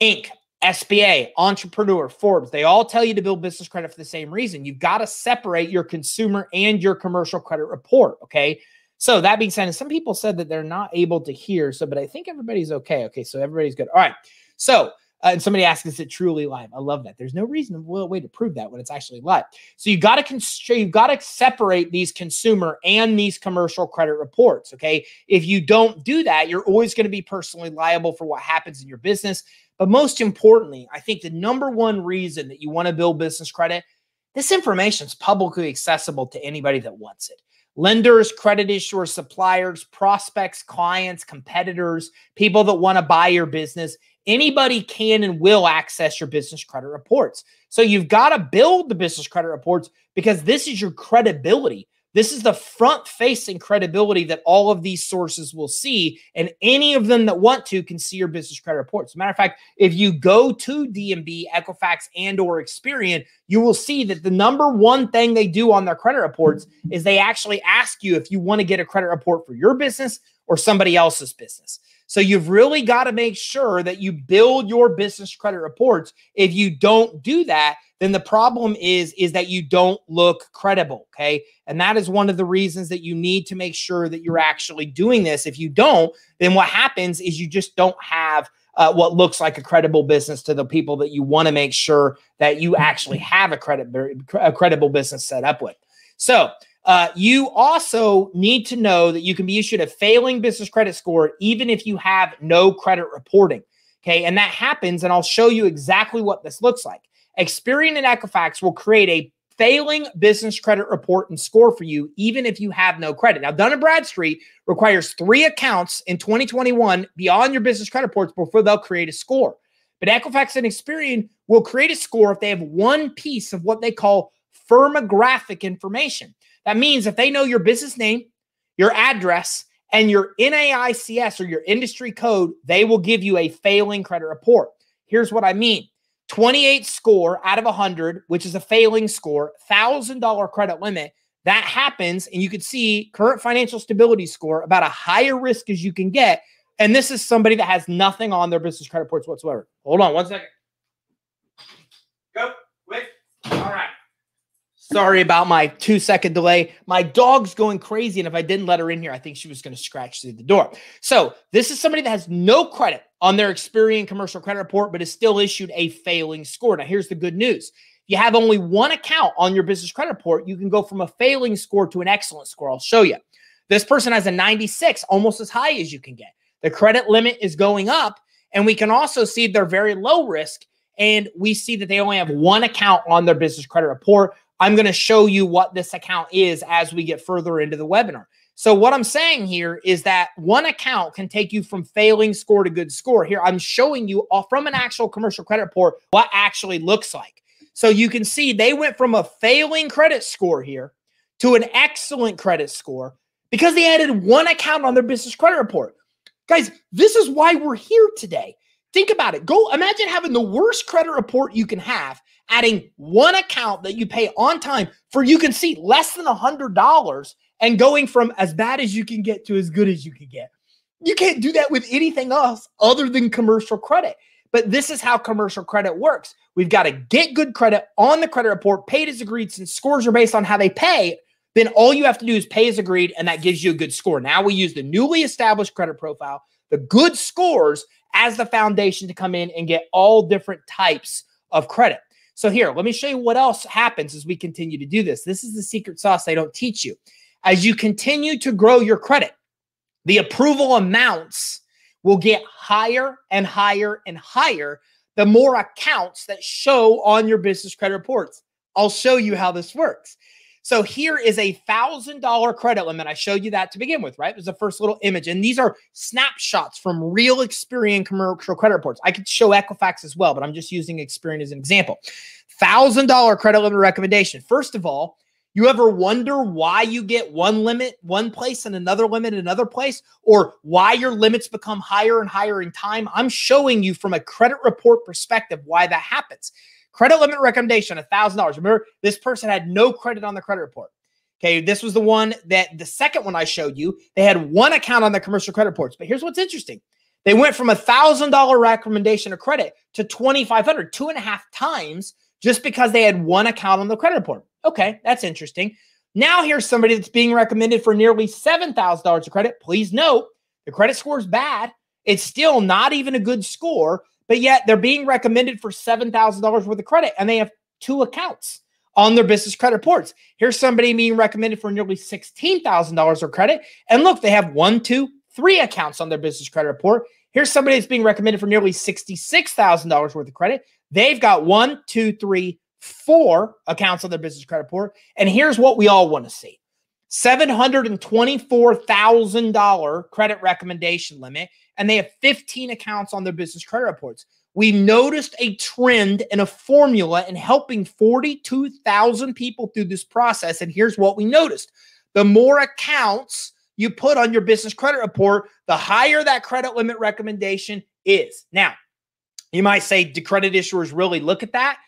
Inc., SBA, Entrepreneur, Forbes, they all tell you to build business credit for the same reason. You've got to separate your consumer and your commercial credit report. Okay. So that being said, some people said that they're not able to hear. So, but I think everybody's okay. Okay. So everybody's good. All right. So uh, and somebody asked, is it truly live? I love that. There's no reasonable way to prove that when it's actually live. So you got to cons- you've got to separate these consumer and these commercial credit reports. Okay. If you don't do that, you're always going to be personally liable for what happens in your business. But most importantly, I think the number one reason that you want to build business credit, this information is publicly accessible to anybody that wants it lenders, credit issuers, suppliers, prospects, clients, competitors, people that want to buy your business anybody can and will access your business credit reports. So you've got to build the business credit reports because this is your credibility. This is the front facing credibility that all of these sources will see. And any of them that want to can see your business credit reports. As a matter of fact, if you go to DNB, Equifax, and or Experian, you will see that the number one thing they do on their credit reports is they actually ask you if you want to get a credit report for your business or somebody else's business. So you've really got to make sure that you build your business credit reports. If you don't do that, then the problem is is that you don't look credible, okay? And that is one of the reasons that you need to make sure that you're actually doing this. If you don't, then what happens is you just don't have uh, what looks like a credible business to the people that you want to make sure that you actually have a credit a credible business set up with. So, uh, you also need to know that you can be issued a failing business credit score even if you have no credit reporting. Okay. And that happens, and I'll show you exactly what this looks like. Experian and Equifax will create a failing business credit report and score for you, even if you have no credit. Now, Dun Bradstreet requires three accounts in 2021 beyond your business credit reports before they'll create a score. But Equifax and Experian will create a score if they have one piece of what they call firmographic information. That means if they know your business name, your address, and your NAICS or your industry code, they will give you a failing credit report. Here's what I mean 28 score out of 100, which is a failing score, $1,000 credit limit. That happens, and you can see current financial stability score about a higher risk as you can get. And this is somebody that has nothing on their business credit reports whatsoever. Hold on one second. Go, quick. All right. Sorry about my two second delay. My dog's going crazy. And if I didn't let her in here, I think she was going to scratch through the door. So, this is somebody that has no credit on their Experian commercial credit report, but is still issued a failing score. Now, here's the good news you have only one account on your business credit report, you can go from a failing score to an excellent score. I'll show you. This person has a 96, almost as high as you can get. The credit limit is going up, and we can also see they're very low risk. And we see that they only have one account on their business credit report. I'm going to show you what this account is as we get further into the webinar. So what I'm saying here is that one account can take you from failing score to good score. Here, I'm showing you from an actual commercial credit report what actually looks like. So you can see they went from a failing credit score here to an excellent credit score because they added one account on their business credit report. Guys, this is why we're here today. Think about it. Go imagine having the worst credit report you can have adding one account that you pay on time for you can see less than a hundred dollars and going from as bad as you can get to as good as you can get. You can't do that with anything else other than commercial credit. But this is how commercial credit works. We've got to get good credit on the credit report, paid as agreed, since scores are based on how they pay. Then all you have to do is pay as agreed, and that gives you a good score. Now we use the newly established credit profile, the good scores, as the foundation to come in and get all different types of credit. So here, let me show you what else happens as we continue to do this. This is the secret sauce they don't teach you. As you continue to grow your credit, the approval amounts will get higher and higher and higher the more accounts that show on your business credit reports. I'll show you how this works. So here is a thousand dollar credit limit. I showed you that to begin with, right? It was the first little image. And these are snapshots from real Experian commercial credit reports. I could show Equifax as well, but I'm just using Experian as an example. Thousand dollar credit limit recommendation. First of all, you ever wonder why you get one limit one place and another limit another place, or why your limits become higher and higher in time? I'm showing you from a credit report perspective why that happens. Credit limit recommendation, $1,000. Remember, this person had no credit on the credit report. Okay, this was the one that the second one I showed you, they had one account on the commercial credit reports. But here's what's interesting. They went from a thousand dollar recommendation of credit to 2,500, two and a half times just because they had one account on the credit report. Okay, that's interesting. Now here's somebody that's being recommended for nearly $7,000 of credit. Please note the credit score is bad. It's still not even a good score, but yet they're being recommended for $7,000 worth of credit and they have two accounts on their business credit reports. Here's somebody being recommended for nearly $16,000 of credit. And look, they have one, two, three accounts on their business credit report. Here's somebody that's being recommended for nearly $66,000 worth of credit. They've got one, two, three, four accounts on their business credit report. And here's what we all want to see $724,000 credit recommendation limit and they have 15 accounts on their business credit reports. We noticed a trend and a formula in helping 42,000 people through this process. And here's what we noticed the more accounts you put on your business credit report, the higher that credit limit recommendation is. Now, you might say, do credit issuers really look at that?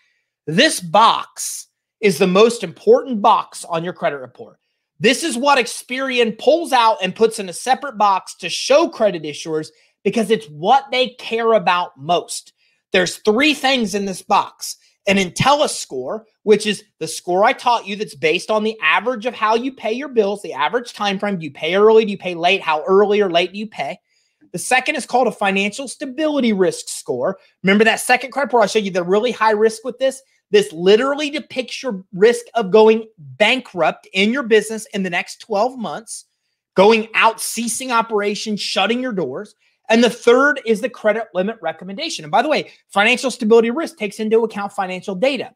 This box is the most important box on your credit report. This is what Experian pulls out and puts in a separate box to show credit issuers because it's what they care about most. There's three things in this box an IntelliScore, which is the score I taught you that's based on the average of how you pay your bills, the average time frame. Do you pay early? Do you pay late? How early or late do you pay? The second is called a financial stability risk score. Remember that second credit report I showed you the really high risk with this? This literally depicts your risk of going bankrupt in your business in the next 12 months, going out, ceasing operations, shutting your doors. And the third is the credit limit recommendation. And by the way, financial stability risk takes into account financial data.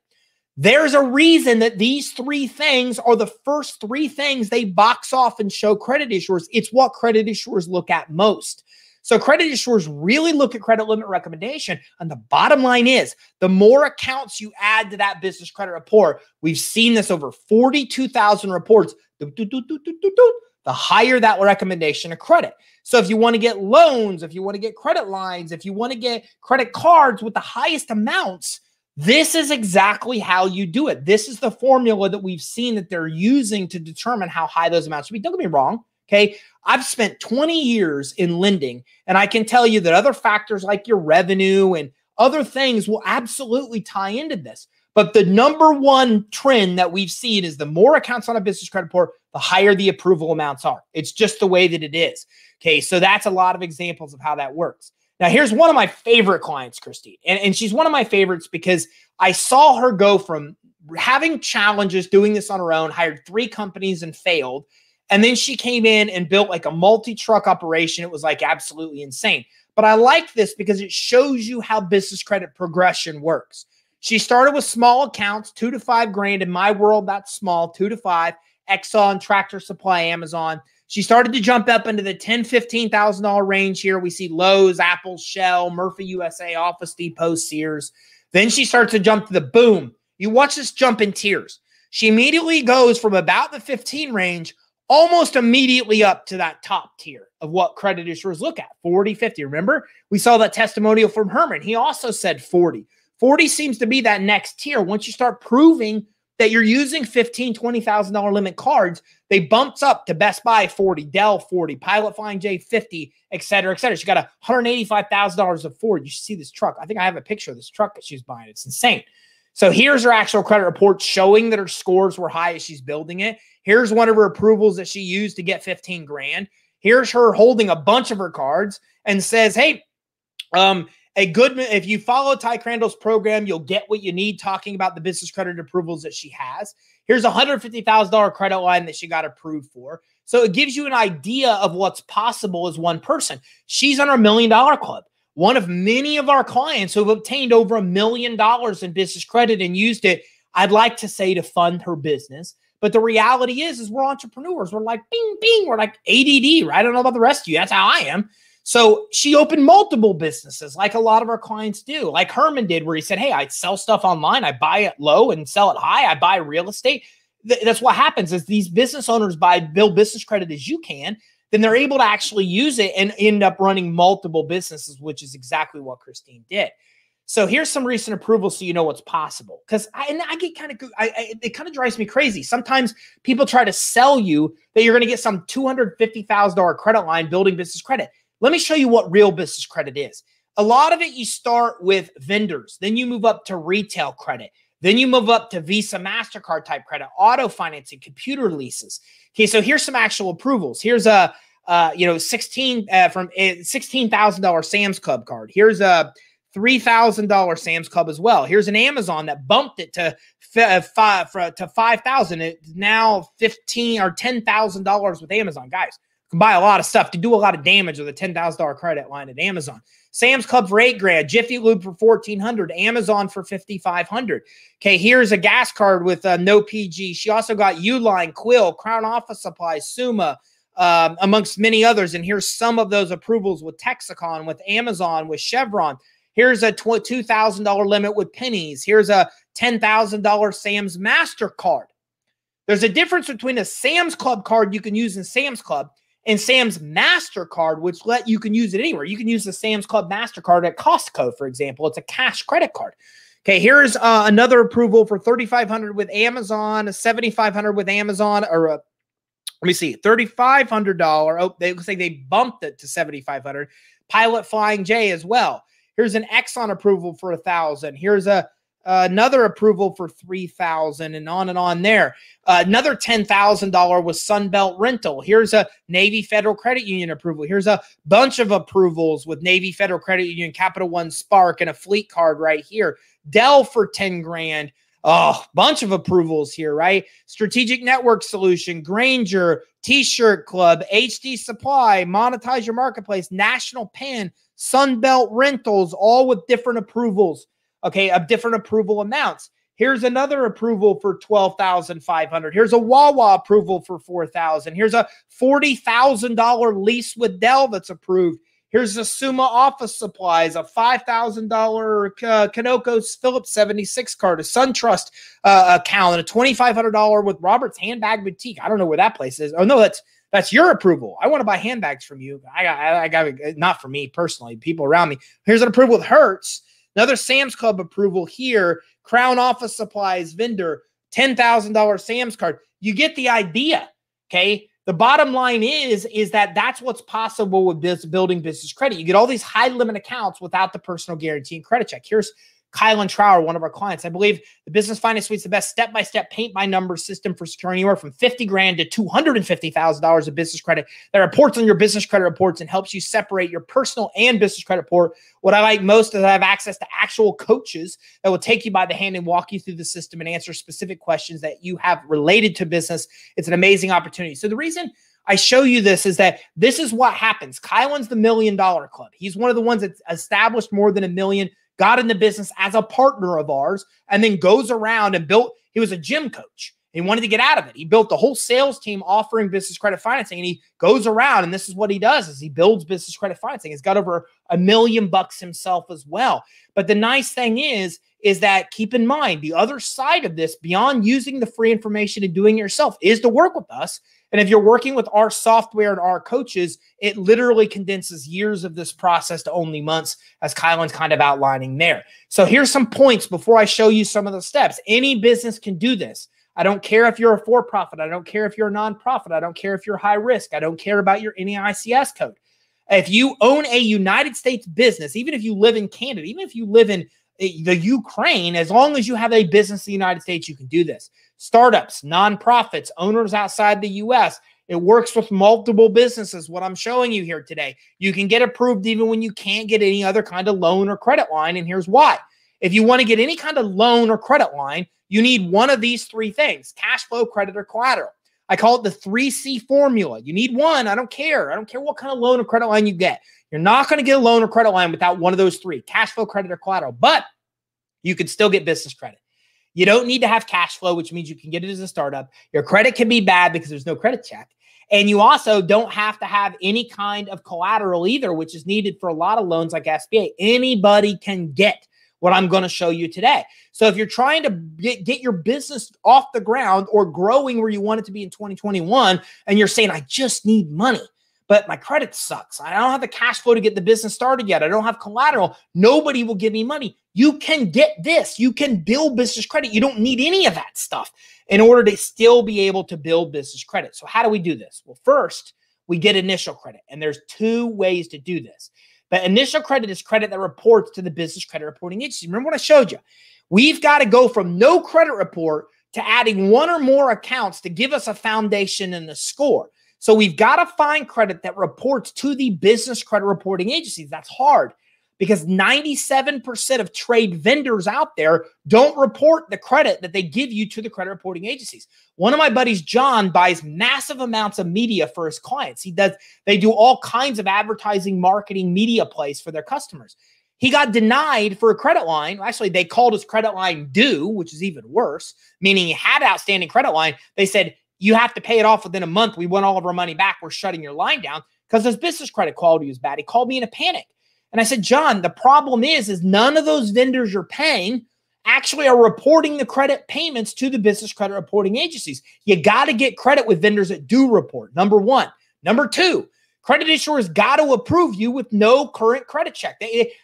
There's a reason that these three things are the first three things they box off and show credit issuers. It's what credit issuers look at most. So credit issuers really look at credit limit recommendation. And the bottom line is the more accounts you add to that business credit report, we've seen this over 42,000 reports, the higher that recommendation of credit. So if you want to get loans, if you want to get credit lines, if you want to get credit cards with the highest amounts, this is exactly how you do it. This is the formula that we've seen that they're using to determine how high those amounts should be. Don't get me wrong. Okay. I've spent 20 years in lending, and I can tell you that other factors like your revenue and other things will absolutely tie into this. But the number one trend that we've seen is the more accounts on a business credit report, the higher the approval amounts are. It's just the way that it is. Okay. So that's a lot of examples of how that works. Now, here's one of my favorite clients, Christine. And, and she's one of my favorites because I saw her go from having challenges doing this on her own, hired three companies and failed and then she came in and built like a multi truck operation. It was like absolutely insane. But I like this because it shows you how business credit progression works. She started with small accounts, two to five grand. In my world, that's small, two to five. Exxon, Tractor Supply, Amazon. She started to jump up into the ten, fifteen thousand dollar range. Here we see Lowe's, Apple, Shell, Murphy USA, Office Depot, Sears. Then she starts to jump to the boom. You watch this jump in tiers. She immediately goes from about the 15 range almost immediately up to that top tier of what credit issuers look at 40, 50. Remember, we saw that testimonial from Herman. He also said 40. 40 seems to be that next tier. Once you start proving that you're using 15, $20,000 limit cards, they bumped up to Best Buy 40, Dell 40, Pilot Flying J 50, et cetera, et cetera. She got a $185,000 of Ford. You should see this truck. I think I have a picture of this truck that she's buying. It's insane. So here's her actual credit report showing that her scores were high as she's building it. Here's one of her approvals that she used to get 15 grand. Here's her holding a bunch of her cards and says, Hey, um, a good if you follow Ty Crandall's program, you'll get what you need talking about the business credit approvals that she has. Here's a $150,000 credit line that she got approved for. So it gives you an idea of what's possible as one person. She's on our million dollar club. One of many of our clients who have obtained over a million dollars in business credit and used it, I'd like to say to fund her business. But the reality is, is we're entrepreneurs. We're like bing, bing. We're like ADD, right? I don't know about the rest of you. That's how I am. So she opened multiple businesses, like a lot of our clients do, like Herman did, where he said, Hey, I sell stuff online, I buy it low and sell it high, I buy real estate. Th- that's what happens is these business owners buy build business credit as you can, then they're able to actually use it and end up running multiple businesses, which is exactly what Christine did. So here's some recent approvals so you know what's possible. Because I, and I get kind of, I, I, it kind of drives me crazy. Sometimes people try to sell you that you're going to get some $250,000 credit line building business credit. Let me show you what real business credit is. A lot of it, you start with vendors, then you move up to retail credit, then you move up to Visa, MasterCard type credit, auto financing, computer leases. Okay, so here's some actual approvals. Here's a, uh, you know, 16 uh, from uh, $16,000 Sam's Club card. Here's a $3,000 Sam's Club as well. Here's an Amazon that bumped it to uh, five to 5,000. It's now 15 or $10,000 with Amazon. Guys, can buy a lot of stuff to do a lot of damage with a $10,000 credit line at Amazon. Sam's Club for eight grand, Jiffy Lube for 1400 Amazon for 5500 Okay, here's a gas card with uh, no PG. She also got Uline, Quill, Crown Office Supplies, Summa, um, amongst many others. And here's some of those approvals with Texicon, with Amazon, with Chevron. Here's a $2,000 limit with Penney's. Here's a $10,000 Sam's MasterCard. There's a difference between a Sam's Club card you can use in Sam's Club and Sam's MasterCard, which let you can use it anywhere. You can use the Sam's Club MasterCard at Costco, for example. It's a cash credit card. Okay, here's uh, another approval for 3500 with Amazon, a 7500 with Amazon, or a, let me see, $3,500. Oh, they looks like they bumped it to 7500 Pilot Flying J as well. Here's an Exxon approval for a thousand. Here's a uh, another approval for 3000 and on and on there. Uh, another $10000 was sunbelt rental. Here's a navy federal credit union approval. Here's a bunch of approvals with navy federal credit union capital one spark and a fleet card right here. Dell for 10 grand. Oh bunch of approvals here right? Strategic network solution grainger t-shirt club hd supply monetize your marketplace national pen sunbelt rentals all with different approvals okay, of different approval amounts. Here's another approval for 12,500. Here's a Wawa approval for 4,000. Here's a $40,000 lease with Dell that's approved. Here's a Summa Office Supplies, a $5,000 uh, Kanokos Phillips 76 card, a SunTrust uh, account, and a $2,500 with Robert's Handbag Boutique. I don't know where that place is. Oh, no, that's that's your approval. I want to buy handbags from you. I got, I got, not for me personally, people around me. Here's an approval with Hertz. Another Sam's Club approval here. Crown Office Supplies vendor, $10,000 Sam's card. You get the idea. Okay. The bottom line is, is that that's what's possible with this building business credit. You get all these high limit accounts without the personal guarantee and credit check. Here's Kylan Trower, one of our clients. I believe the Business Finance Suite is the best step by step paint by number system for securing anywhere from 50 grand to $250,000 of business credit that reports on your business credit reports and helps you separate your personal and business credit report. What I like most is I have access to actual coaches that will take you by the hand and walk you through the system and answer specific questions that you have related to business. It's an amazing opportunity. So the reason I show you this is that this is what happens. Kylan's the million dollar club. He's one of the ones that's established more than a million got in the business as a partner of ours, and then goes around and built. He was a gym coach. He wanted to get out of it. He built the whole sales team offering business credit financing, and he goes around and this is what he does: is he builds business credit financing. He's got over a million bucks himself as well. But the nice thing is, is that keep in mind the other side of this, beyond using the free information and doing it yourself, is to work with us And if you're working with our software and our coaches, it literally condenses years of this process to only months, as Kylan's kind of outlining there. So here's some points before I show you some of the steps. Any business can do this. I don't care if you're a for profit. I don't care if you're a nonprofit. I don't care if you're high risk. I don't care about your NAICS code. If you own a United States business, even if you live in Canada, even if you live in eh, the Ukraine, as long as you have a business in the United States, you can do this. Startups, nonprofits, owners outside the US, it works with multiple businesses. What I'm showing you here today, you can get approved even when you can't get any other kind of loan or credit line. And here's why. If you want to get any kind of loan or credit line, you need one of these three things cash flow, credit, or collateral. I call it the 3C formula. You need one. I don't care. I don't care what kind of loan or credit line you get. You're not going to get a loan or credit line without one of those three cash flow, credit, or collateral, but you can still get business credit. You don't need to have cash flow, which means you can get it as a startup. Your credit can be bad because there's no credit check. And you also don't have to have any kind of collateral either, which is needed for a lot of loans like SBA. Anybody can get what I'm going to show you today. So if you're trying to get, your business off the ground or growing where you want it to be in 2021, and you're saying, I just need money, but my credit sucks. I don't have the cash flow to get the business started yet. I don't have collateral. Nobody will give me money. You can get this. You can build business credit. You don't need any of that stuff in order to still be able to build business credit. So how do we do this? Well, first, we get initial credit. And there's two ways to do this. But initial credit is credit that reports to the business credit reporting agency. Remember what I showed you? We've got to go from no credit report to adding one or more accounts to give us a foundation and a score. So we've got to find credit that reports to the business credit reporting agencies. That's hard because 97% of trade vendors out there don't report the credit that they give you to the credit reporting agencies. One of my buddies, John, buys massive amounts of media for his clients. He does, they do all kinds of advertising, marketing, media plays for their customers. He got denied for a credit line. Actually, they called his credit line due, which is even worse, meaning he had outstanding credit line. They said, you have to pay it off within a month. We want all of our money back. We're shutting your line down because his business credit quality was bad. He called me in a panic. And I said, John, the problem is, is none of those vendors you're paying actually are reporting the credit payments to the business credit reporting agencies. You got to get credit with vendors that do report. Number one. Number two, credit issuers got to approve you with no current credit check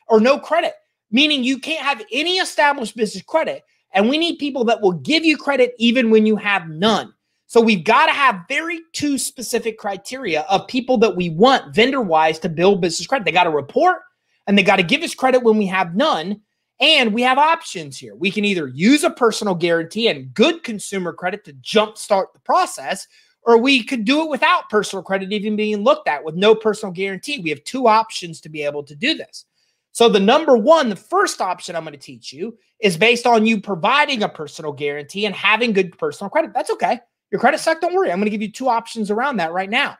or no credit, meaning you can't have any established business credit. And we need people that will give you credit even when you have none. So we've got to have very two specific criteria of people that we want vendor wise to build business credit. They got to report and they got to give us credit when we have none. And we have options here. We can either use a personal guarantee and good consumer credit to jumpstart the process, or we could do it without personal credit even being looked at with no personal guarantee. We have two options to be able to do this. So, the number one, the first option I'm going to teach you is based on you providing a personal guarantee and having good personal credit. That's okay. Your credit suck, don't worry. I'm going to give you two options around that right now.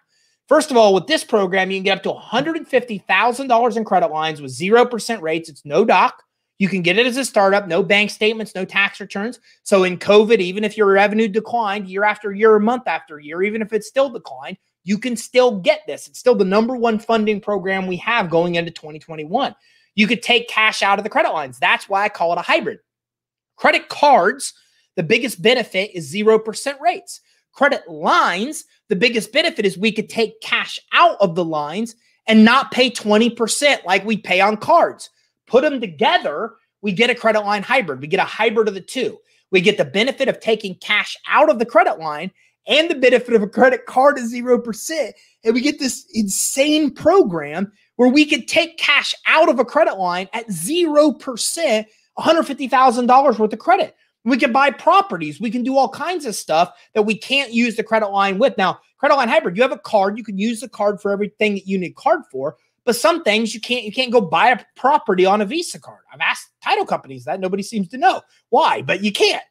First of all, with this program, you can get up to $150,000 in credit lines with 0% rates. It's no doc. You can get it as a startup, no bank statements, no tax returns. So in COVID, even if your revenue declined year after year, month after year, even if it's still declined, you can still get this. It's still the number one funding program we have going into 2021. You could take cash out of the credit lines. That's why I call it a hybrid. Credit cards, the biggest benefit is 0% rates. Credit lines, the biggest benefit is we could take cash out of the lines and not pay 20% like we pay on cards. Put them together, we get a credit line hybrid. We get a hybrid of the two. We get the benefit of taking cash out of the credit line and the benefit of a credit card at 0%. And we get this insane program where we could take cash out of a credit line at 0%, $150,000 worth of credit. We can buy properties. We can do all kinds of stuff that we can't use the credit line with. Now, credit line hybrid, you have a card. You can use the card for everything that you need card for. But some things you can't. You can't go buy a property on a Visa card. I've asked title companies that. Nobody seems to know why, but you can't.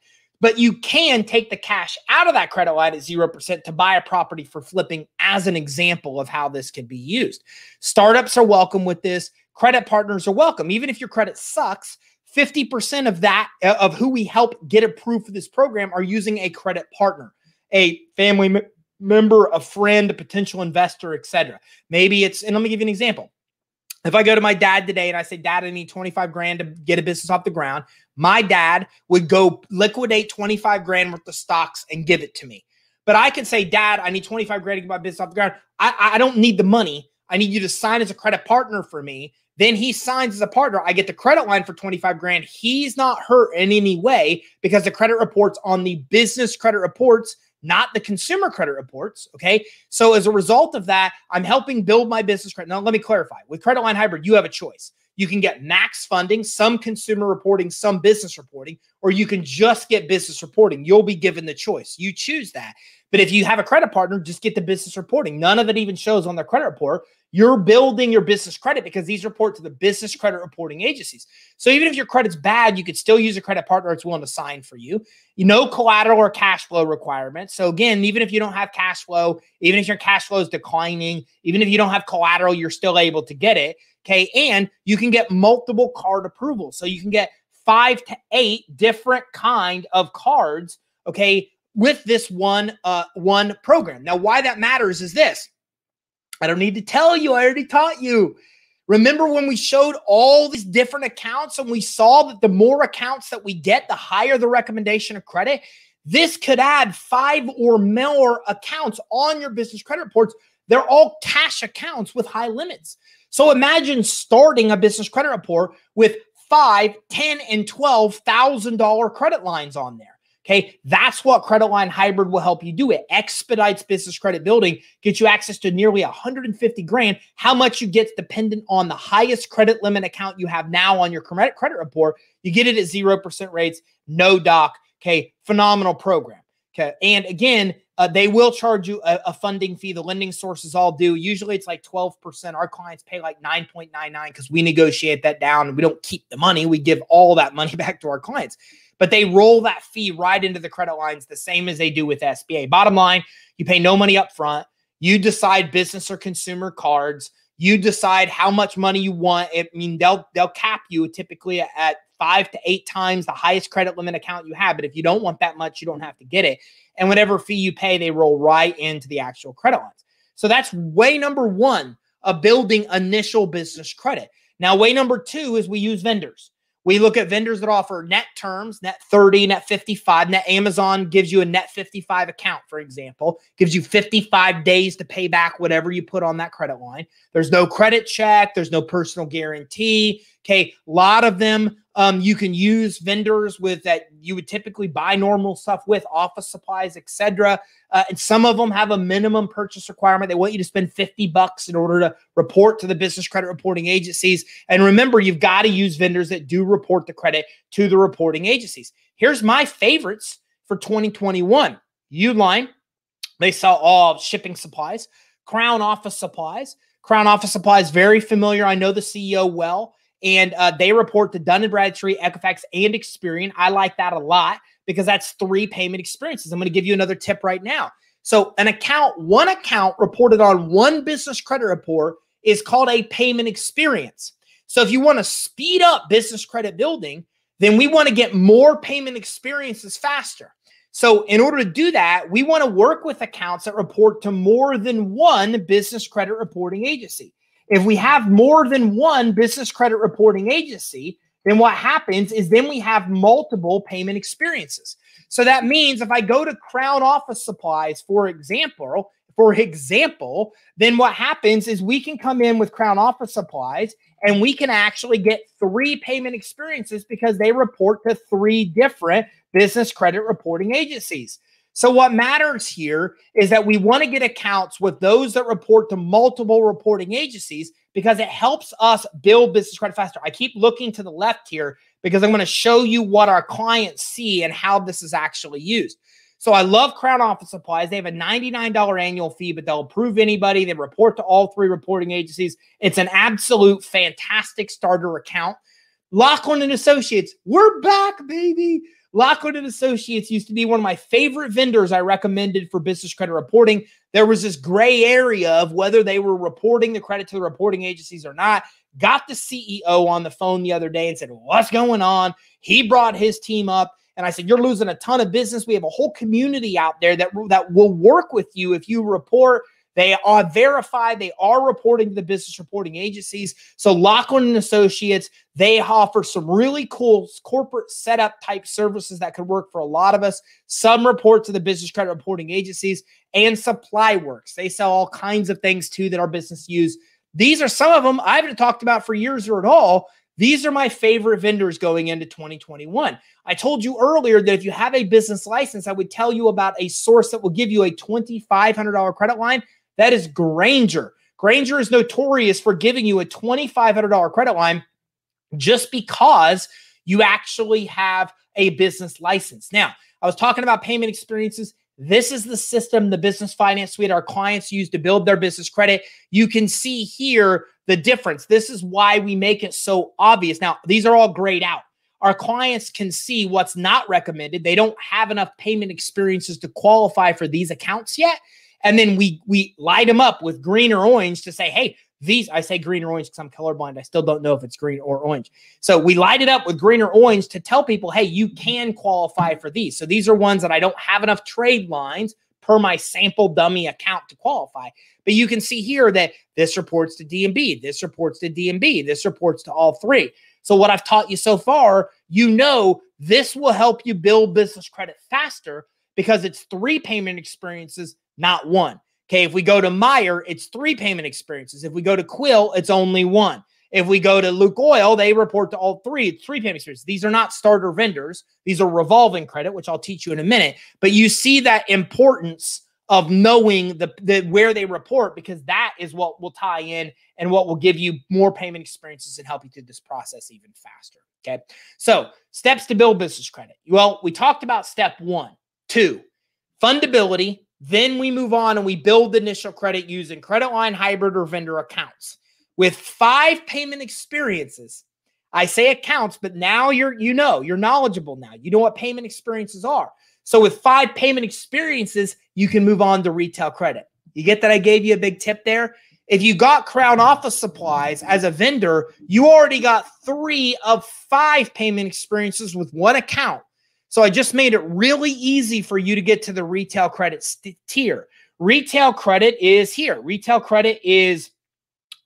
But you can take the cash out of that credit line at 0% to buy a property for flipping as an example of how this can be used. Startups are welcome with this. Credit partners are welcome. Even if your credit sucks, 50% of that uh, of who we help get approved for this program are using a credit partner, a family m- member, a friend, a potential investor, etc. Maybe it's and let me give you an example. If I go to my dad today and I say, Dad, I need 25 grand to get a business off the ground, my dad would go liquidate 25 grand worth of stocks and give it to me. But I can say, Dad, I need 25 grand to get my business off the ground. I, I don't need the money. I need you to sign as a credit partner for me. Then he signs as a partner. I get the credit line for 25 grand. He's not hurt in any way because the credit reports on the business credit reports, not the consumer credit reports. Okay. So as a result of that, I'm helping build my business credit. Now, let me clarify with Credit Line Hybrid, you have a choice. You can get max funding, some consumer reporting, some business reporting, or you can just get business reporting. You'll be given the choice. You choose that. But if you have a credit partner, just get the business reporting. None of it even shows on their credit report. You're building your business credit because these report to the business credit reporting agencies. So even if your credit's bad, you could still use a credit partner that's willing to sign for you. Know, collateral or cash flow requirements. So again, even if you don't have cash flow, even if your cash flow is declining, even if you don't have collateral, you're still able to get it. Okay. And you can get multiple card approvals. So you can get five to eight different kind of cards. Okay with this one uh, one program. Now, why that matters is this. I don't need to tell you. I already taught you. Remember when we showed all these different accounts and we saw that the more accounts that we get, the higher the recommendation of credit? This could add five or more accounts on your business credit reports. They're all cash accounts with high limits. So imagine starting a business credit report with five, ten, and twelve thousand dollar credit lines on there. Okay, that's what Credit Line Hybrid will help you do. It expedites business credit building, gets you access to nearly 150 grand. How much you get dependent on the highest credit limit account you have now on your credit credit report. You get it at 0% rates, no doc. Okay, phenomenal program. Okay, and again, uh, they will charge you a, a, funding fee. The lending sources all do. Usually it's like 12%. Our clients pay like 9.99 because we negotiate that down. We don't keep the money, we give all that money back to our clients but they roll that fee right into the credit lines the same as they do with SBA. Bottom line, you pay no money up front. You decide business or consumer cards. You decide how much money you want. I mean, they'll they'll cap you typically at five to eight times the highest credit limit account you have. But if you don't want that much, you don't have to get it. And whatever fee you pay, they roll right into the actual credit lines. So that's way number one of building initial business credit. Now, way number two is we use vendors. We look at vendors that offer net terms, net 30, net 55. Net Amazon gives you a net 55 account, for example, gives you 55 days to pay back whatever you put on that credit line. There's no credit check, there's no personal guarantee. Okay, a lot of them um, you can use vendors with that you would typically buy normal stuff with, office supplies, etc. Uh, and some of them have a minimum purchase requirement. They want you to spend 50 bucks in order to report to the business credit reporting agencies. And remember, you've got to use vendors that do report the credit to the reporting agencies. Here's my favorites for 2021. Uline, they sell all shipping supplies. Crown Office Supplies. Crown Office Supplies, very familiar. I know the CEO well and uh, they report to Dun and Bradstreet, Equifax, and Experian. I like that a lot because that's three payment experiences. I'm going to give you another tip right now. So, an account, one account reported on one business credit report is called a payment experience. So, if you want to speed up business credit building, then we want to get more payment experiences faster. So, in order to do that, we want to work with accounts that report to more than one business credit reporting agency. If we have more than one business credit reporting agency, then what happens is then we have multiple payment experiences. So that means if I go to Crown Office Supplies, for example, for example, then what happens is we can come in with Crown Office Supplies and we can actually get three payment experiences because they report to three different business credit reporting agencies. So, what matters here is that we want to get accounts with those that report to multiple reporting agencies because it helps us build business credit faster. I keep looking to the left here because I'm going to show you what our clients see and how this is actually used. So, I love Crown Office Supplies. They have a $99 annual fee, but they'll approve anybody. They report to all three reporting agencies. It's an absolute fantastic starter account. Lachlan and Associates, we're back, baby. Lockwood and Associates used to be one of my favorite vendors I recommended for business credit reporting. There was this gray area of whether they were reporting the credit to the reporting agencies or not. Got the CEO on the phone the other day and said, "What's going on?" He brought his team up and I said, "You're losing a ton of business. We have a whole community out there that that will work with you if you report They are verified. They are reporting to the business reporting agencies. So Lachlan and Associates, they offer some really cool corporate setup type services that could work for a lot of us. Some report to the business credit reporting agencies and Supply Works. They sell all kinds of things too that our business use. These are some of them I haven't talked about for years or at all. These are my favorite vendors going into 2021. I told you earlier that if you have a business license, I would tell you about a source that will give you a $2,500 credit line. That is Grainger. Grainger is notorious for giving you a $2,500 credit line just because you actually have a business license. Now, I was talking about payment experiences. This is the system, the business finance suite our clients use to build their business credit. You can see here the difference. This is why we make it so obvious. Now, these are all grayed out. Our clients can see what's not recommended. They don't have enough payment experiences to qualify for these accounts yet. And then we we light them up with green or orange to say, hey, these I say green or orange because I'm colorblind. I still don't know if it's green or orange. So we light it up with green or orange to tell people, hey, you can qualify for these. So these are ones that I don't have enough trade lines per my sample dummy account to qualify. But you can see here that this reports to DNB, this reports to DNB, this reports to all three. So what I've taught you so far, you know this will help you build business credit faster because it's three payment experiences not one. Okay, if we go to Meijer, it's three payment experiences. If we go to Quill, it's only one. If we go to Lukoil, they report to all three, three payment experiences. These are not starter vendors. These are revolving credit, which I'll teach you in a minute. But you see that importance of knowing the, the where they report because that is what will tie in and what will give you more payment experiences and help you through this process even faster. Okay. So steps to build business credit. Well, we talked about step one, two, fundability, then we move on and we build the initial credit using credit line, hybrid, or vendor accounts. With five payment experiences, I say accounts, but now you're you know you're knowledgeable now. You know what payment experiences are. So with five payment experiences, you can move on to retail credit. You get that I gave you a big tip there. If you got Crown Office Supplies as a vendor, you already got three of five payment experiences with one account. So I just made it really easy for you to get to the retail credit st- tier. Retail credit is here. Retail credit is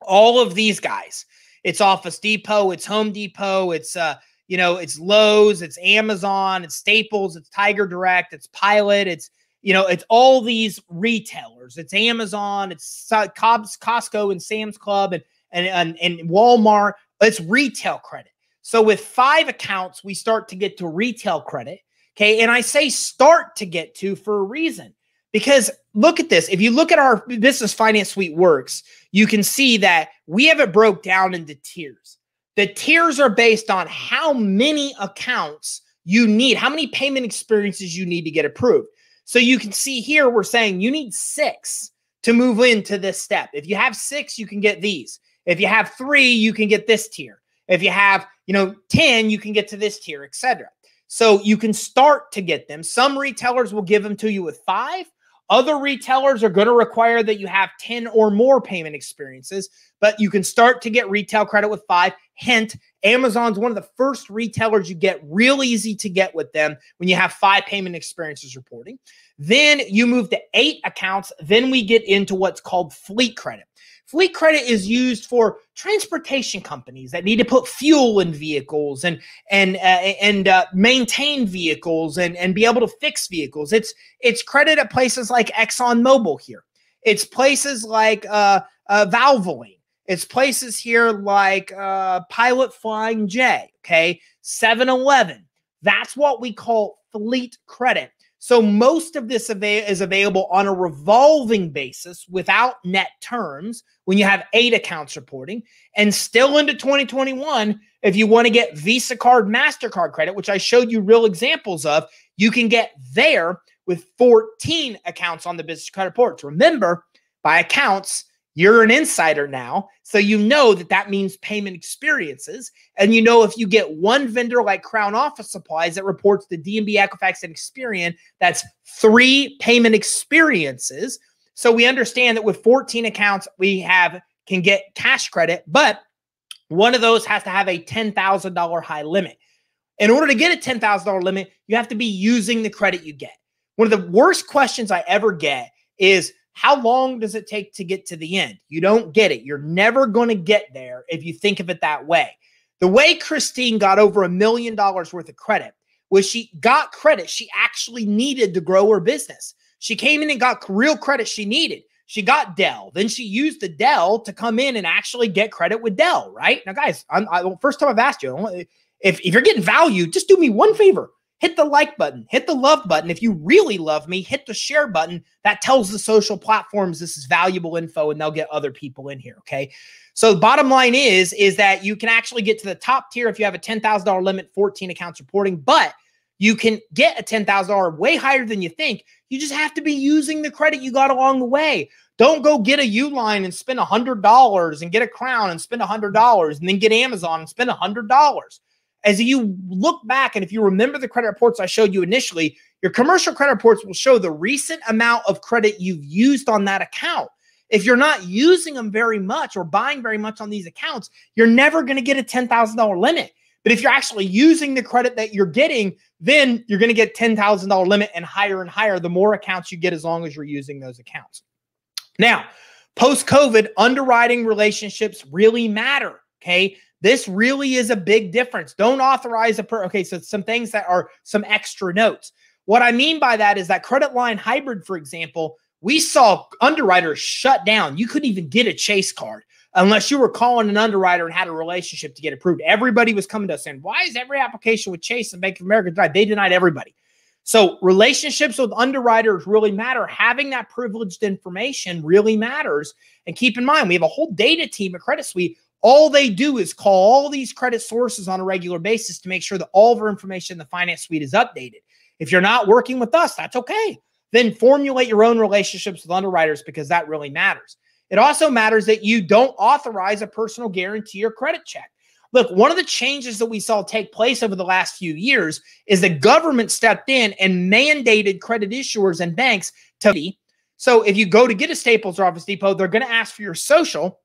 all of these guys. It's Office Depot, it's Home Depot, it's uh, you know, it's Lowe's, it's Amazon, it's Staples, it's Tiger Direct, it's Pilot, it's you know, it's all these retailers. It's Amazon, it's Cobb's, Costco, and Sam's Club, and and and, and Walmart. It's retail credit. So with five accounts, we start to get to retail credit. Okay. And I say start to get to for a reason. Because look at this. If you look at our business finance suite works, you can see that we have it broke down into tiers. The tiers are based on how many accounts you need, how many payment experiences you need to get approved. So you can see here, we're saying you need six to move into this step. If you have six, you can get these. If you have three, you can get this tier. If you have, you know, 10, you can get to this tier, etc. So you can start to get them. Some retailers will give them to you with five. Other retailers are going to require that you have 10 or more payment experiences, but you can start to get retail credit with five. Hint, Amazon's one of the first retailers you get real easy to get with them when you have five payment experiences reporting. Then you move to eight accounts. Then we get into what's called fleet credit. Fleet credit is used for transportation companies that need to put fuel in vehicles and and uh, and uh, maintain vehicles and and be able to fix vehicles. It's it's credit at places like Exxon Mobil here. It's places like uh, uh, Valvoline. It's places here like uh, Pilot Flying J. Okay, 7-Eleven. That's what we call fleet credit. So most of this is available on a revolving basis without net terms when you have eight accounts reporting. And still into 2021, if you want to get Visa card, MasterCard credit, which I showed you real examples of, you can get there with 14 accounts on the business credit reports. Remember, by accounts, you're an insider now. So you know that that means payment experiences. And you know, if you get one vendor like Crown Office Supplies that reports the DNB, Equifax, and Experian, that's three payment experiences. So we understand that with 14 accounts, we have can get cash credit, but one of those has to have a $10,000 high limit. In order to get a $10,000 limit, you have to be using the credit you get. One of the worst questions I ever get is how long does it take to get to the end? You don't get it. You're never going to get there if you think of it that way. The way Christine got over a million dollars worth of credit was she got credit she actually needed to grow her business. She came in and got real credit she needed. She got Dell. Then she used the Dell to come in and actually get credit with Dell, right? Now, guys, I'm, I, first time I've asked you, if, if you're getting value, just do me one favor hit the like button, hit the love button. If you really love me, hit the share button. That tells the social platforms this is valuable info and they'll get other people in here. Okay. So the bottom line is, is that you can actually get to the top tier if you have a $10,000 limit, 14 accounts reporting, but you can get a $10,000 way higher than you think. You just have to be using the credit you got along the way. Don't go get a Uline and spend $100 and get a crown and spend $100 and then get Amazon and spend $100 as you look back and if you remember the credit reports I showed you initially, your commercial credit reports will show the recent amount of credit you've used on that account. If you're not using them very much or buying very much on these accounts, you're never going to get a $10,000 limit. But if you're actually using the credit that you're getting, then you're going to get $10,000 limit and higher and higher the more accounts you get as long as you're using those accounts. Now, post COVID, underwriting relationships really matter. Okay. This really is a big difference. Don't authorize a per. Okay, so some things that are some extra notes. What I mean by that is that credit line hybrid, for example, we saw underwriters shut down. You couldn't even get a chase card unless you were calling an underwriter and had a relationship to get approved. Everybody was coming to us saying, Why is every application with Chase and Bank of America denied? They denied everybody. So relationships with underwriters really matter. Having that privileged information really matters. And keep in mind, we have a whole data team at Credit Suite all they do is call all these credit sources on a regular basis to make sure that all of our information in the finance suite is updated. If you're not working with us, that's okay. Then formulate your own relationships with underwriters because that really matters. It also matters that you don't authorize a personal guarantee or credit check. Look, one of the changes that we saw take place over the last few years is the government stepped in and mandated credit issuers and banks to. So if you go to get a Staples or Office Depot, they're going to ask for your social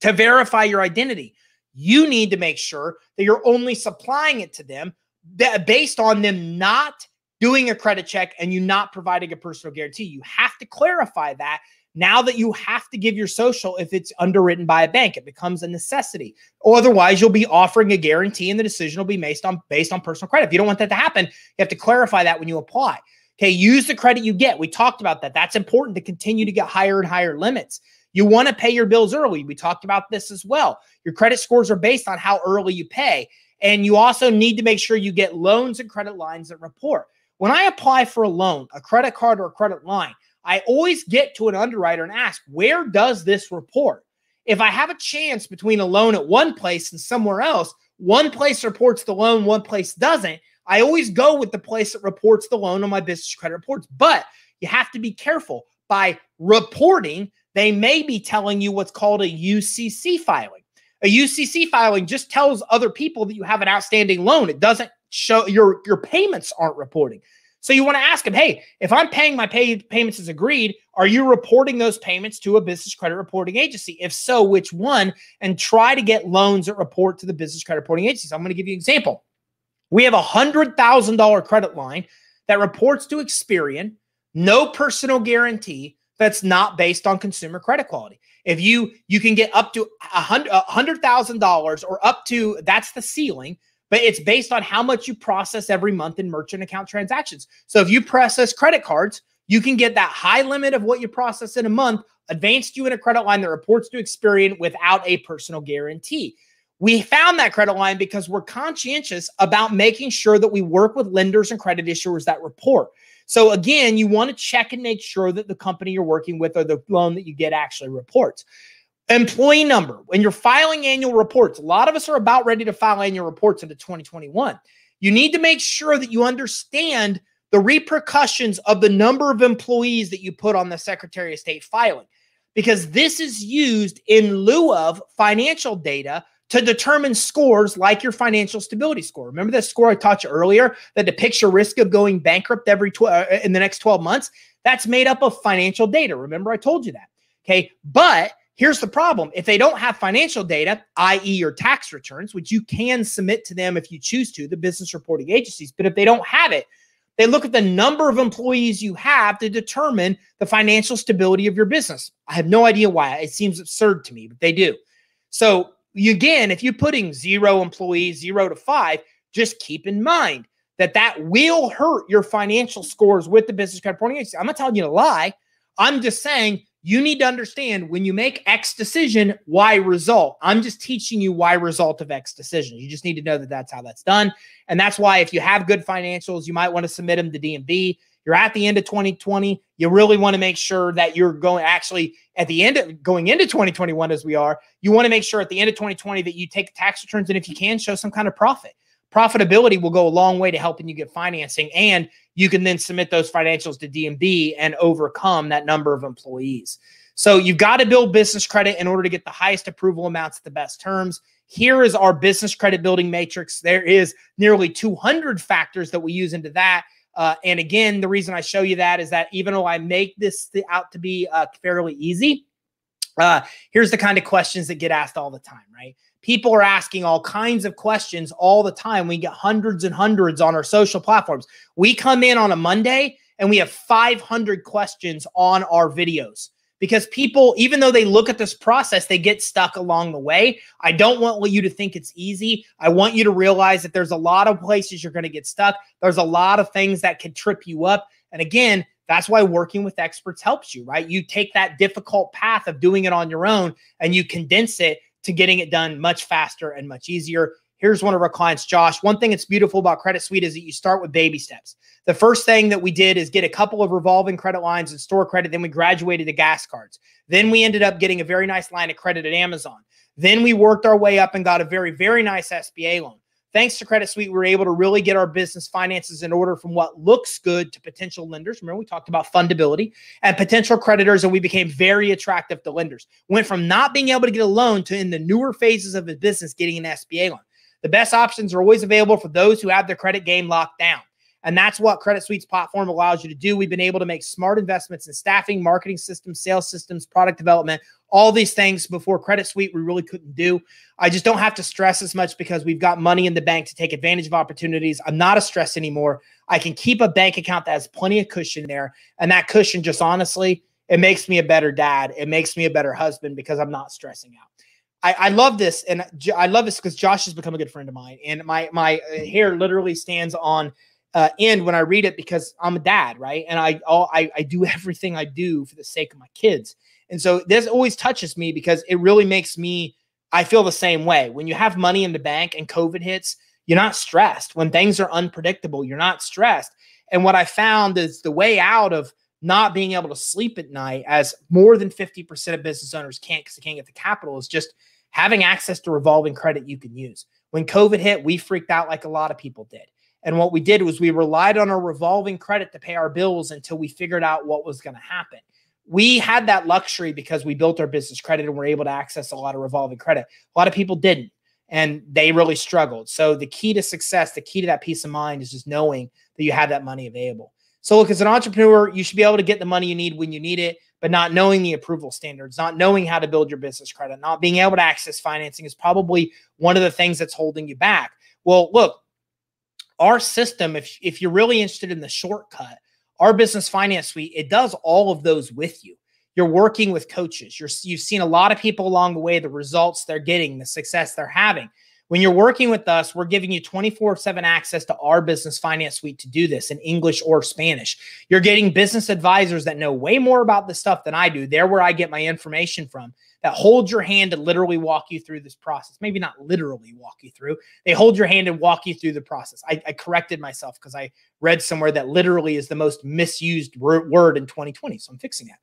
to verify your identity. You need to make sure that you're only supplying it to them based on them not doing a credit check and you not providing a personal guarantee. You have to clarify that now that you have to give your social if it's underwritten by a bank. It becomes a necessity. Otherwise, you'll be offering a guarantee and the decision will be based on based on personal credit. If you don't want that to happen, you have to clarify that when you apply. Okay, use the credit you get. We talked about that. That's important to continue to get higher and higher limits. You want to pay your bills early. We talked about this as well. Your credit scores are based on how early you pay. And you also need to make sure you get loans and credit lines that report. When I apply for a loan, a credit card, or a credit line, I always get to an underwriter and ask, where does this report? If I have a chance between a loan at one place and somewhere else, one place reports the loan, one place doesn't. I always go with the place that reports the loan on my business credit reports. But you have to be careful by reporting they may be telling you what's called a UCC filing. A UCC filing just tells other people that you have an outstanding loan. It doesn't show your your payments aren't reporting. So you want to ask them, hey, if I'm paying my pay, payments as agreed, are you reporting those payments to a business credit reporting agency? If so, which one? And try to get loans that report to the business credit reporting agencies. I'm going to give you an example. We have a hundred thousand dollar credit line that reports to Experian, no personal guarantee, that's not based on consumer credit quality. If you you can get up to a hundred thousand dollars or up to that's the ceiling, but it's based on how much you process every month in merchant account transactions. So if you process credit cards, you can get that high limit of what you process in a month advanced you in a credit line that reports to Experian without a personal guarantee. We found that credit line because we're conscientious about making sure that we work with lenders and credit issuers that report. So again, you want to check and make sure that the company you're working with or the loan that you get actually reports. Employee number. When you're filing annual reports, a lot of us are about ready to file annual reports into 2021. You need to make sure that you understand the repercussions of the number of employees that you put on the Secretary of State filing because this is used in lieu of financial data to determine scores like your financial stability score. Remember that score I taught you earlier that depicts your risk of going bankrupt every tw- uh, in the next 12 months? That's made up of financial data. Remember I told you that. Okay? But here's the problem. If they don't have financial data, i.e. your tax returns, which you can submit to them if you choose to, the business reporting agencies, but if they don't have it, They look at the number of employees you have to determine the financial stability of your business. I have no idea why. It seems absurd to me, but they do. So, again, if you're putting zero employees, zero to five, just keep in mind that that will hurt your financial scores with the business credit reporting agency. I'm not telling you to lie. I'm just saying you need to understand when you make X decision, Y result. I'm just teaching you Y result of X decision. You just need to know that that's how that's done. And that's why if you have good financials, you might want to submit them to DNB. You're at the end of 2020. You really want to make sure that you're going actually at the end of going into 2021 as we are. You want to make sure at the end of 2020 that you take tax returns and if you can show some kind of profit profitability will go a long way to helping you get financing and you can then submit those financials to DNB and overcome that number of employees. So you've got to build business credit in order to get the highest approval amounts at the best terms. Here is our business credit building matrix. There is nearly 200 factors that we use into that. Uh, and again, the reason I show you that is that even though I make this out to be uh, fairly easy, uh, here's the kind of questions that get asked all the time, right? People are asking all kinds of questions all the time. We get hundreds and hundreds on our social platforms. We come in on a Monday and we have 500 questions on our videos because people, even though they look at this process, they get stuck along the way. I don't want you to think it's easy. I want you to realize that there's a lot of places you're going to get stuck. There's a lot of things that can trip you up. And again, that's why working with experts helps you, right? You take that difficult path of doing it on your own and you condense it to getting it done much faster and much easier. Here's one of our clients, Josh. One thing that's beautiful about Credit Suite is that you start with baby steps. The first thing that we did is get a couple of revolving credit lines and store credit. Then we graduated to gas cards. Then we ended up getting a very nice line of credit at Amazon. Then we worked our way up and got a very, very nice SBA loan thanks to Credit Suite, we were able to really get our business finances in order from what looks good to potential lenders. Remember, we talked about fundability and potential creditors, and we became very attractive to lenders. Went from not being able to get a loan to in the newer phases of the business getting an SBA loan. The best options are always available for those who have their credit game locked down. And that's what Credit Suite's platform allows you to do. We've been able to make smart investments in staffing, marketing systems, sales systems, product development, all these things before Credit Suite we really couldn't do. I just don't have to stress as much because we've got money in the bank to take advantage of opportunities. I'm not a stress anymore. I can keep a bank account that has plenty of cushion there. And that cushion, just honestly, it makes me a better dad. It makes me a better husband because I'm not stressing out. I, I love this, and I love this because Josh has become a good friend of mine, and my my uh, hair literally stands on uh, end when I read it because I'm a dad, right? And I, all, I I do everything I do for the sake of my kids, and so this always touches me because it really makes me. I feel the same way when you have money in the bank and COVID hits. You're not stressed when things are unpredictable. You're not stressed, and what I found is the way out of not being able to sleep at night, as more than 50% of business owners can't because they can't get the capital, is just having access to revolving credit you can use. When COVID hit, we freaked out like a lot of people did. And what we did was we relied on our revolving credit to pay our bills until we figured out what was going to happen. We had that luxury because we built our business credit and were able to access a lot of revolving credit. A lot of people didn't, and they really struggled. So, the key to success, the key to that peace of mind is just knowing that you have that money available. So, look, as an entrepreneur, you should be able to get the money you need when you need it, but not knowing the approval standards, not knowing how to build your business credit, not being able to access financing is probably one of the things that's holding you back. Well, look, our system, if, if you're really interested in the shortcut, our business finance suite, it does all of those with you. You're working with coaches. You're, you've seen a lot of people along the way, the results they're getting, the success they're having. When you're working with us, we're giving you 24 7 access to our business finance suite to do this in English or Spanish. You're getting business advisors that know way more about this stuff than I do. They're where I get my information from that hold your hand to literally walk you through this process. Maybe not literally walk you through, they hold your hand and walk you through the process. I, I corrected myself because I read somewhere that literally is the most misused word in 2020. So I'm fixing that.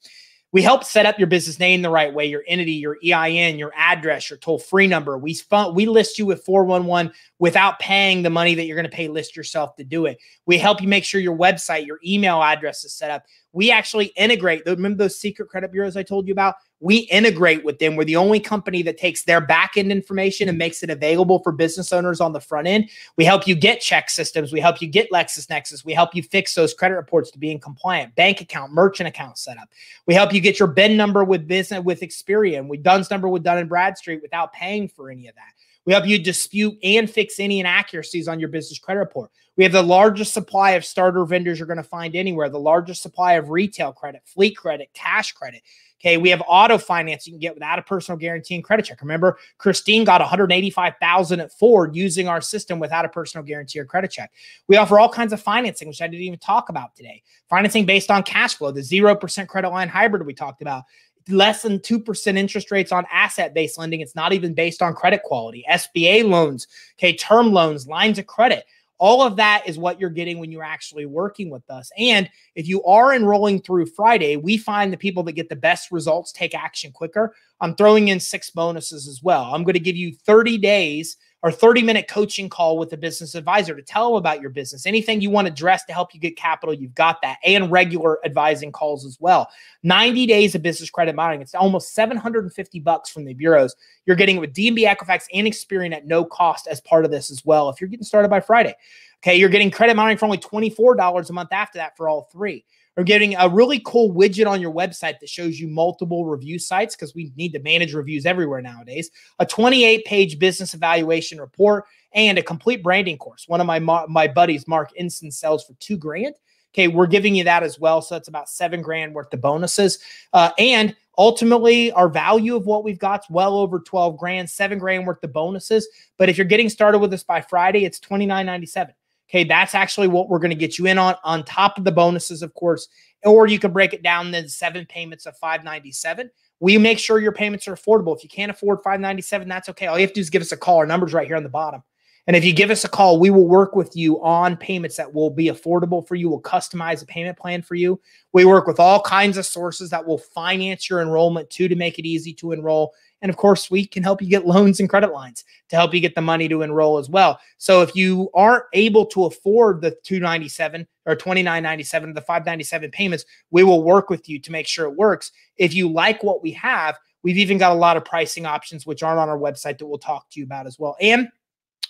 We help set up your business name the right way, your entity, your EIN, your address, your toll free number. We fun- we list you with 411 without paying the money that you're going to pay list yourself to do it. We help you make sure your website, your email address is set up. We actually integrate. Remember those secret credit bureaus I told you about? we integrate with them. We're the only company that takes their back end information and makes it available for business owners on the front end. We help you get ChexSystems. We help you get LexisNexis. We help you fix those credit reports to being compliant, bank account, merchant account setup. We help you get your BIN number with business with Experian. We DUNS number with Dun and Bradstreet without paying for any of that. We help you dispute and fix any inaccuracies on your business credit report. We have the largest supply of starter vendors you're going to find anywhere, the largest supply of retail credit, fleet credit, cash credit. Okay, we have auto finance you can get without a personal guarantee and credit check. Remember, Christine got 185,000 at Ford using our system without a personal guarantee or credit check. We offer all kinds of financing, which I didn't even talk about today. Financing based on cash flow, the 0% credit line hybrid we talked about less than 2% interest rates on asset based lending. It's not even based on credit quality. SBA loans, okay, term loans, lines of credit. All of that is what you're getting when you're actually working with us. And if you are enrolling through Friday, we find the people that get the best results take action quicker. I'm throwing in six bonuses as well. I'm going to give you 30 days or 30 minute coaching call with a business advisor to tell them about your business. Anything you want to address to help you get capital, you've got that, and regular advising calls as well. 90 days of business credit monitoring. It's almost 750 bucks from the bureaus. You're getting it with D&B Equifax and Experian at no cost as part of this as well. If you're getting started by Friday, okay, you're getting credit monitoring for only $24 a month after that for all three or getting a really cool widget on your website that shows you multiple review sites because we need to manage reviews everywhere nowadays, a 28 page business evaluation report, and a complete branding course. One of my my buddies, Mark Inson, sells for two grand. Okay, we're giving you that as well. So that's about seven grand worth of bonuses. Uh, and ultimately, our value of what we've got is well over 12 grand, seven grand worth of bonuses. But if you're getting started with us by Friday, it's 29.97. Okay, that's actually what we're going to get you in on, on top of the bonuses, of course. Or you can break it down to seven payments of 597. We make sure your payments are affordable. If you can't afford 597, that's okay. All you have to do is give us a call. Our number's right here on the bottom. And if you give us a call, we will work with you on payments that will be affordable for you. We'll customize a payment plan for you. We work with all kinds of sources that will finance your enrollment too to make it easy to enroll. And of course, we can help you get loans and credit lines to help you get the money to enroll as well. So if you aren't able to afford the 297 or 2997 the 597 payments, we will work with you to make sure it works. If you like what we have, we've even got a lot of pricing options which aren't on our website that we'll talk to you about as well. And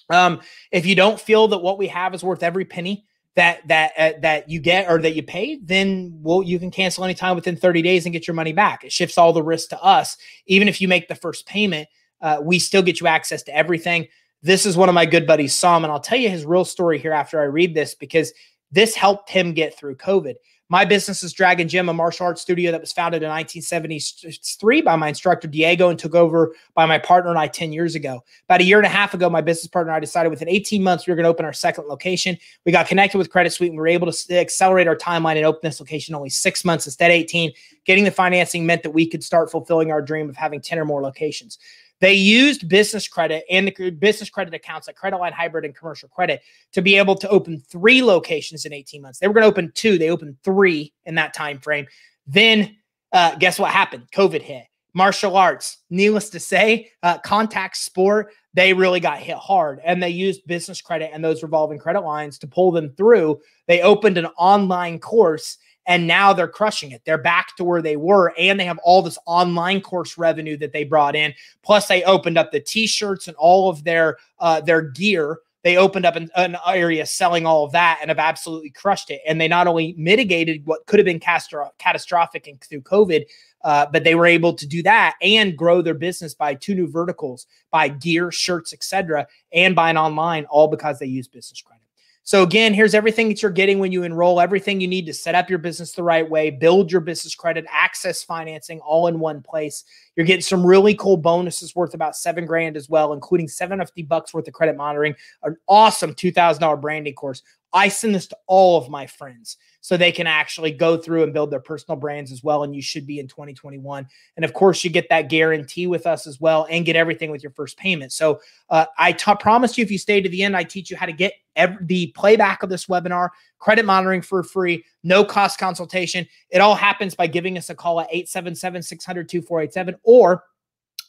um, if you don't feel that what we have is worth every penny that that uh, that you get or that you pay, then well, you can cancel anytime within 30 days and get your money back. It shifts all the risk to us. Even if you make the first payment, uh, we still get you access to everything. This is one of my good buddies, Sam, and I'll tell you his real story here after I read this because this helped him get through COVID. My business is Dragon Gym, a martial arts studio that was founded in 1973 by my instructor Diego and took over by my partner and I 10 years ago. About a year and a half ago, my business partner and I decided within 18 months we were going to open our second location. We got connected with Credit Suite and we were able to accelerate our timeline and open this location only six months instead of 18. Getting the financing meant that we could start fulfilling our dream of having 10 or more locations. They used business credit and the business credit accounts like Credit Line Hybrid and Commercial Credit to be able to open three locations in 18 months. They were going to open two. They opened three in that time frame. Then uh, guess what happened? COVID hit. Martial arts, needless to say, uh, contact sport, they really got hit hard and they used business credit and those revolving credit lines to pull them through. They opened an online course and now they're crushing it. They're back to where they were, and they have all this online course revenue that they brought in. Plus, they opened up the t-shirts and all of their uh, their gear. They opened up an, an, area selling all of that and have absolutely crushed it. And they not only mitigated what could have been catastrophic through COVID, uh, but they were able to do that and grow their business by two new verticals, by gear, shirts, etc., and by an online, all because they use business credit. So again, here's everything that you're getting when you enroll, everything you need to set up your business the right way, build your business credit, access financing all in one place. You're getting some really cool bonuses worth about seven grand as well, including 750 bucks worth of credit monitoring, an awesome $2,000 branding course. I send this to all of my friends so they can actually go through and build their personal brands as well. And you should be in 2021. And of course, you get that guarantee with us as well and get everything with your first payment. So uh, I promise you, if you stay to the end, I teach you how to get every, the playback of this webinar, credit monitoring for free, no cost consultation. It all happens by giving us a call at 877 600 2487 or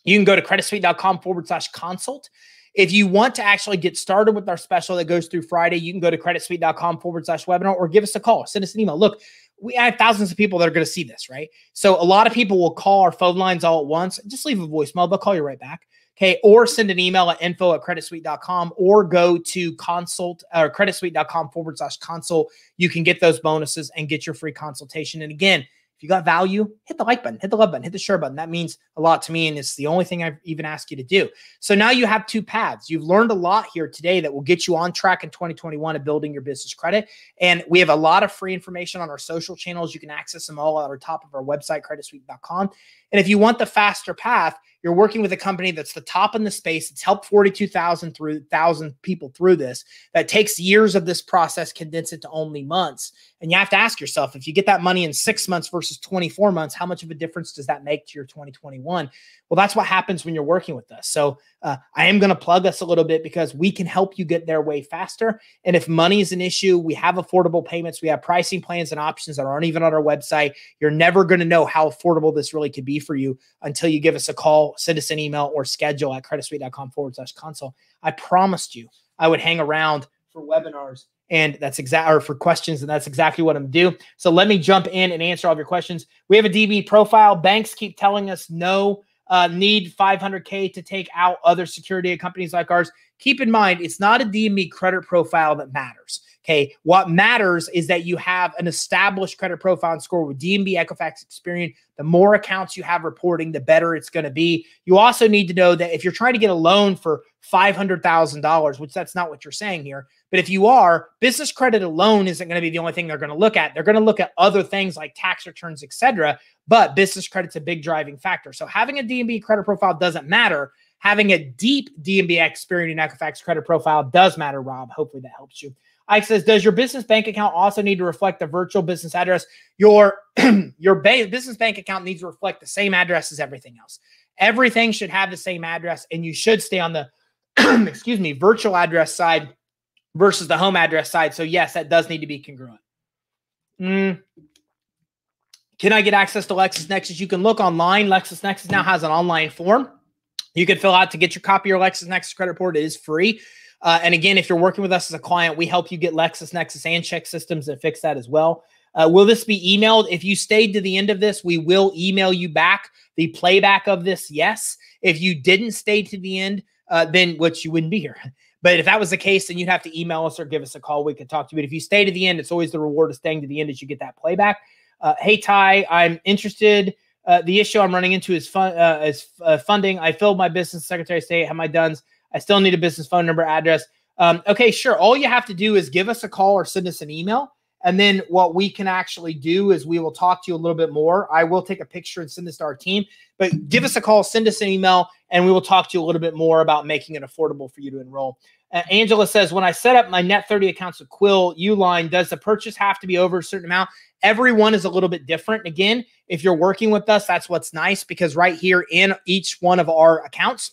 you can go to creditsuite.com forward slash consult if you want to actually get started with our special that goes through Friday, you can go to creditsuite.com forward slash webinar or give us a call, send us an email. Look, we have thousands of people that are going to see this, right? So a lot of people will call our phone lines all at once. Just leave a voicemail, they'll call you right back. Okay. Or send an email at info at creditsuite.com or go to consult uh, or creditsuite.com forward slash consult. You can get those bonuses and get your free consultation. And again, If you got value, hit the like button, hit the love button, hit the share button. That means a lot to me. And it's the only thing I've even asked you to do. So now you have two paths. You've learned a lot here today that will get you on track in 2021 of building your business credit. And we have a lot of free information on our social channels. You can access them all at our top of our website, creditsuite.com. And if you want the faster path, you're working with a company that's the top in the space. It's helped 42,000 through thousand people through this. That takes years of this process, condense it to only months. And you have to ask yourself, if you get that money in six months versus 24 months, how much of a difference does that make to your 2021? Well, that's what happens when you're working with us. So uh, I am going to plug us a little bit because we can help you get there way faster. And if money is an issue, we have affordable payments. We have pricing plans and options that aren't even on our website. You're never going to know how affordable this really could be for you until you give us a call, send us an email, or schedule at creditsuite.com forward slash consult. I promised you I would hang around for webinars and that's exact or for questions and that's exactly what i'm do. So let me jump in and answer all of your questions. We have a db profile. Banks keep telling us no uh, need 500k to take out other security companies like ours. Keep in mind it's not a db credit profile that matters Okay. What matters is that you have an established credit profile and score with DNB Equifax Experian. The more accounts you have reporting, the better it's going to be. You also need to know that if you're trying to get a loan for $500,000, which that's not what you're saying here, but if you are, business credit alone isn't going to be the only thing they're going to look at. They're going to look at other things like tax returns, etc. But business credit's a big driving factor. So having a DNB credit profile doesn't matter. Having a deep DNB Experian and Equifax credit profile does matter, Rob. Hopefully that helps you. Ike says, does your business bank account also need to reflect the virtual business address? Your your business bank account needs to reflect the same address as everything else. Everything should have the same address, and you should stay on the excuse me virtual address side versus the home address side. So yes, that does need to be congruent. Mm. Can I get access to LexisNexis? You can look online. LexisNexis now has an online form you can fill out to get your copy of your LexisNexis credit report. It is free. Uh, and again, if you're working with us as a client, we help you get LexisNexis and ChexSystems and fix that as well. Uh, will this be emailed? If you stayed to the end of this, we will email you back the playback of this. Yes. If you didn't stay to the end, uh, then which you wouldn't be here. But if that was the case, then you'd have to email us or give us a call. We could talk to you. But if you stay to the end, it's always the reward of staying to the end as you get that playback. Uh, hey Ty, I'm interested. Uh, the issue I'm running into is fun uh, is uh, funding. I filled my business secretary of state, have my duns. I still need a business phone number, address. Um, okay, sure. All you have to do is give us a call or send us an email. And then what we can actually do is we will talk to you a little bit more. I will take a picture and send this to our team, but give us a call, send us an email, and we will talk to you a little bit more about making it affordable for you to enroll. Uh, Angela says, when I set up my net 30 accounts with Quill Uline, does the purchase have to be over a certain amount? Everyone is a little bit different. Again, if you're working with us, that's what's nice because right here in each one of our accounts,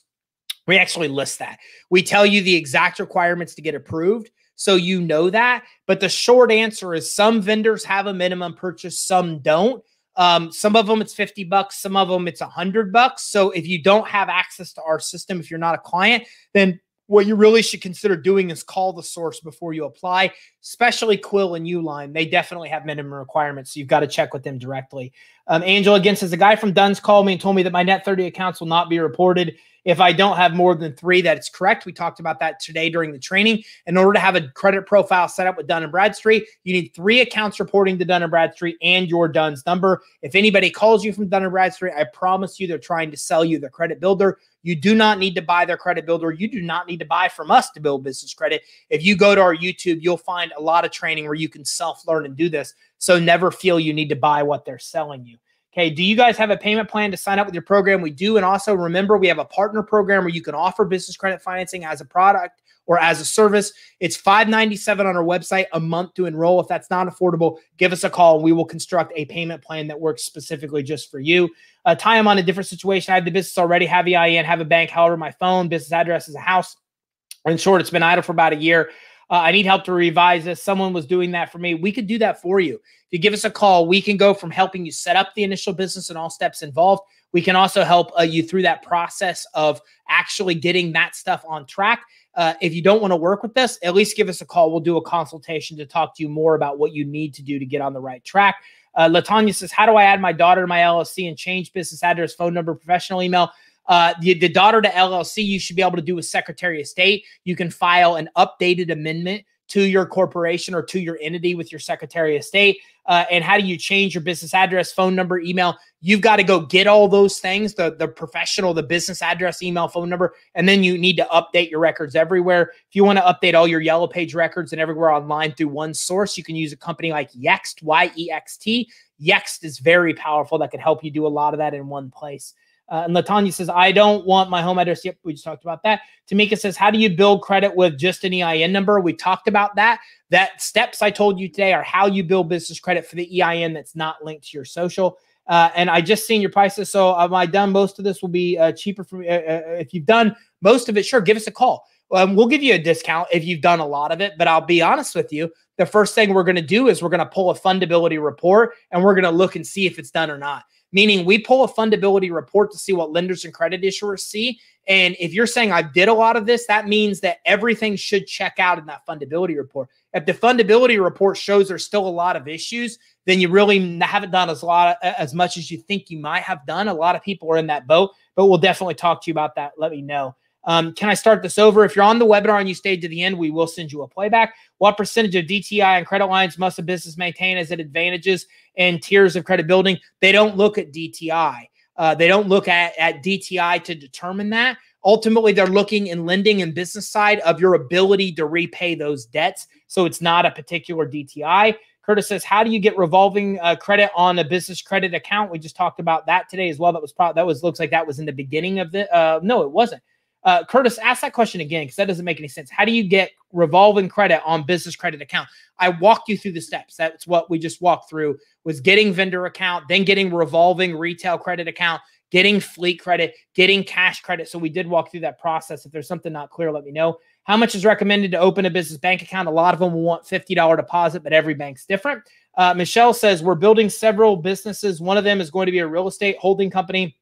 we actually list that. We tell you the exact requirements to get approved. So you know that. But the short answer is some vendors have a minimum purchase, some don't. Um, some of them it's 50 bucks, some of them it's a hundred bucks. So if you don't have access to our system, if you're not a client, then what you really should consider doing is call the source before you apply, especially Quill and Uline. They definitely have minimum requirements, so you've got to check with them directly. Um, Angel again says, a guy from Duns called me and told me that my net 30 accounts will not be reported if I don't have more than three, that's correct. We talked about that today during the training. In order to have a credit profile set up with Dun and Bradstreet, you need three accounts reporting to Dun and Bradstreet and your Dun's number. If anybody calls you from Dun and Bradstreet, I promise you they're trying to sell you the credit builder. You do not need to buy their credit builder. You do not need to buy from us to build business credit. If you go to our YouTube, you'll find a lot of training where you can self learn and do this. So never feel you need to buy what they're selling you. Okay, do you guys have a payment plan to sign up with your program? We do. And also remember, we have a partner program where you can offer business credit financing as a product or as a service. It's 597 on our website a month to enroll. If that's not affordable, give us a call and we will construct a payment plan that works specifically just for you. Uh, Ty, I'm on a different situation. I have the business already, have the EIN, have a bank. However, my phone, business address is a house. In short, it's been idle for about a year. Uh, I need help to revise this. Someone was doing that for me. We could do that for you. If you give us a call, we can go from helping you set up the initial business and all steps involved. We can also help uh, you through that process of actually getting that stuff on track. Uh, if you don't want to work with us, at least give us a call. We'll do a consultation to talk to you more about what you need to do to get on the right track. Uh, Latanya says, How do I add my daughter to my LLC and change business address, phone number, professional email? Uh, the, the daughter to LLC, you should be able to do with Secretary of State. You can file an updated amendment to your corporation or to your entity with your Secretary of State? Uh, and how do you change your business address, phone number, email? You've got to go get all those things the, the professional, the business address, email, phone number, and then you need to update your records everywhere. If you want to update all your Yellow Page records and everywhere online through one source, you can use a company like Yext, Y E X T. Yext is very powerful that can help you do a lot of that in one place. Uh, and Latanya says, I don't want my home address. Yep, we just talked about that. Tamika says, How do you build credit with just an EIN number? We talked about that. That steps I told you today are how you build business credit for the EIN that's not linked to your social. Uh, and I just seen your prices. So am I done? Most of this will be uh, cheaper for me. Uh, uh, if you've done most of it, sure, give us a call. Um, we'll give you a discount if you've done a lot of it. But I'll be honest with you, the first thing we're going to do is we're going to pull a fundability report and we're going to look and see if it's done or not meaning we pull a fundability report to see what lenders and credit issuers see. And if you're saying I did a lot of this, that means that everything should check out in that fundability report. If the fundability report shows there's still a lot of issues, then you really haven't done as lot as much as you think you might have done. A lot of people are in that boat, but we'll definitely talk to you about that. Let me know. Um, can I start this over? If you're on the webinar and you stayed to the end, we will send you a playback. What percentage of DTI and credit lines must a business maintain as it advantages and tiers of credit building? They don't look at DTI. Uh, they don't look at, at DTI to determine that. Ultimately, they're looking in lending and business side of your ability to repay those debts. So it's not a particular DTI. Curtis says, "How do you get revolving uh, credit on a business credit account?" We just talked about that today as well. That was probably that was looks like that was in the beginning of the. Uh, no, it wasn't. Uh, Curtis, ask that question again because that doesn't make any sense. How do you get revolving credit on business credit account? I walked you through the steps. That's what we just walked through was getting vendor account, then getting revolving retail credit account, getting fleet credit, getting cash credit. So we did walk through that process. If there's something not clear, let me know. How much is recommended to open a business bank account? A lot of them will want $50 deposit, but every bank's different. Uh, Michelle says, We're building several businesses. One of them is going to be a real estate holding company.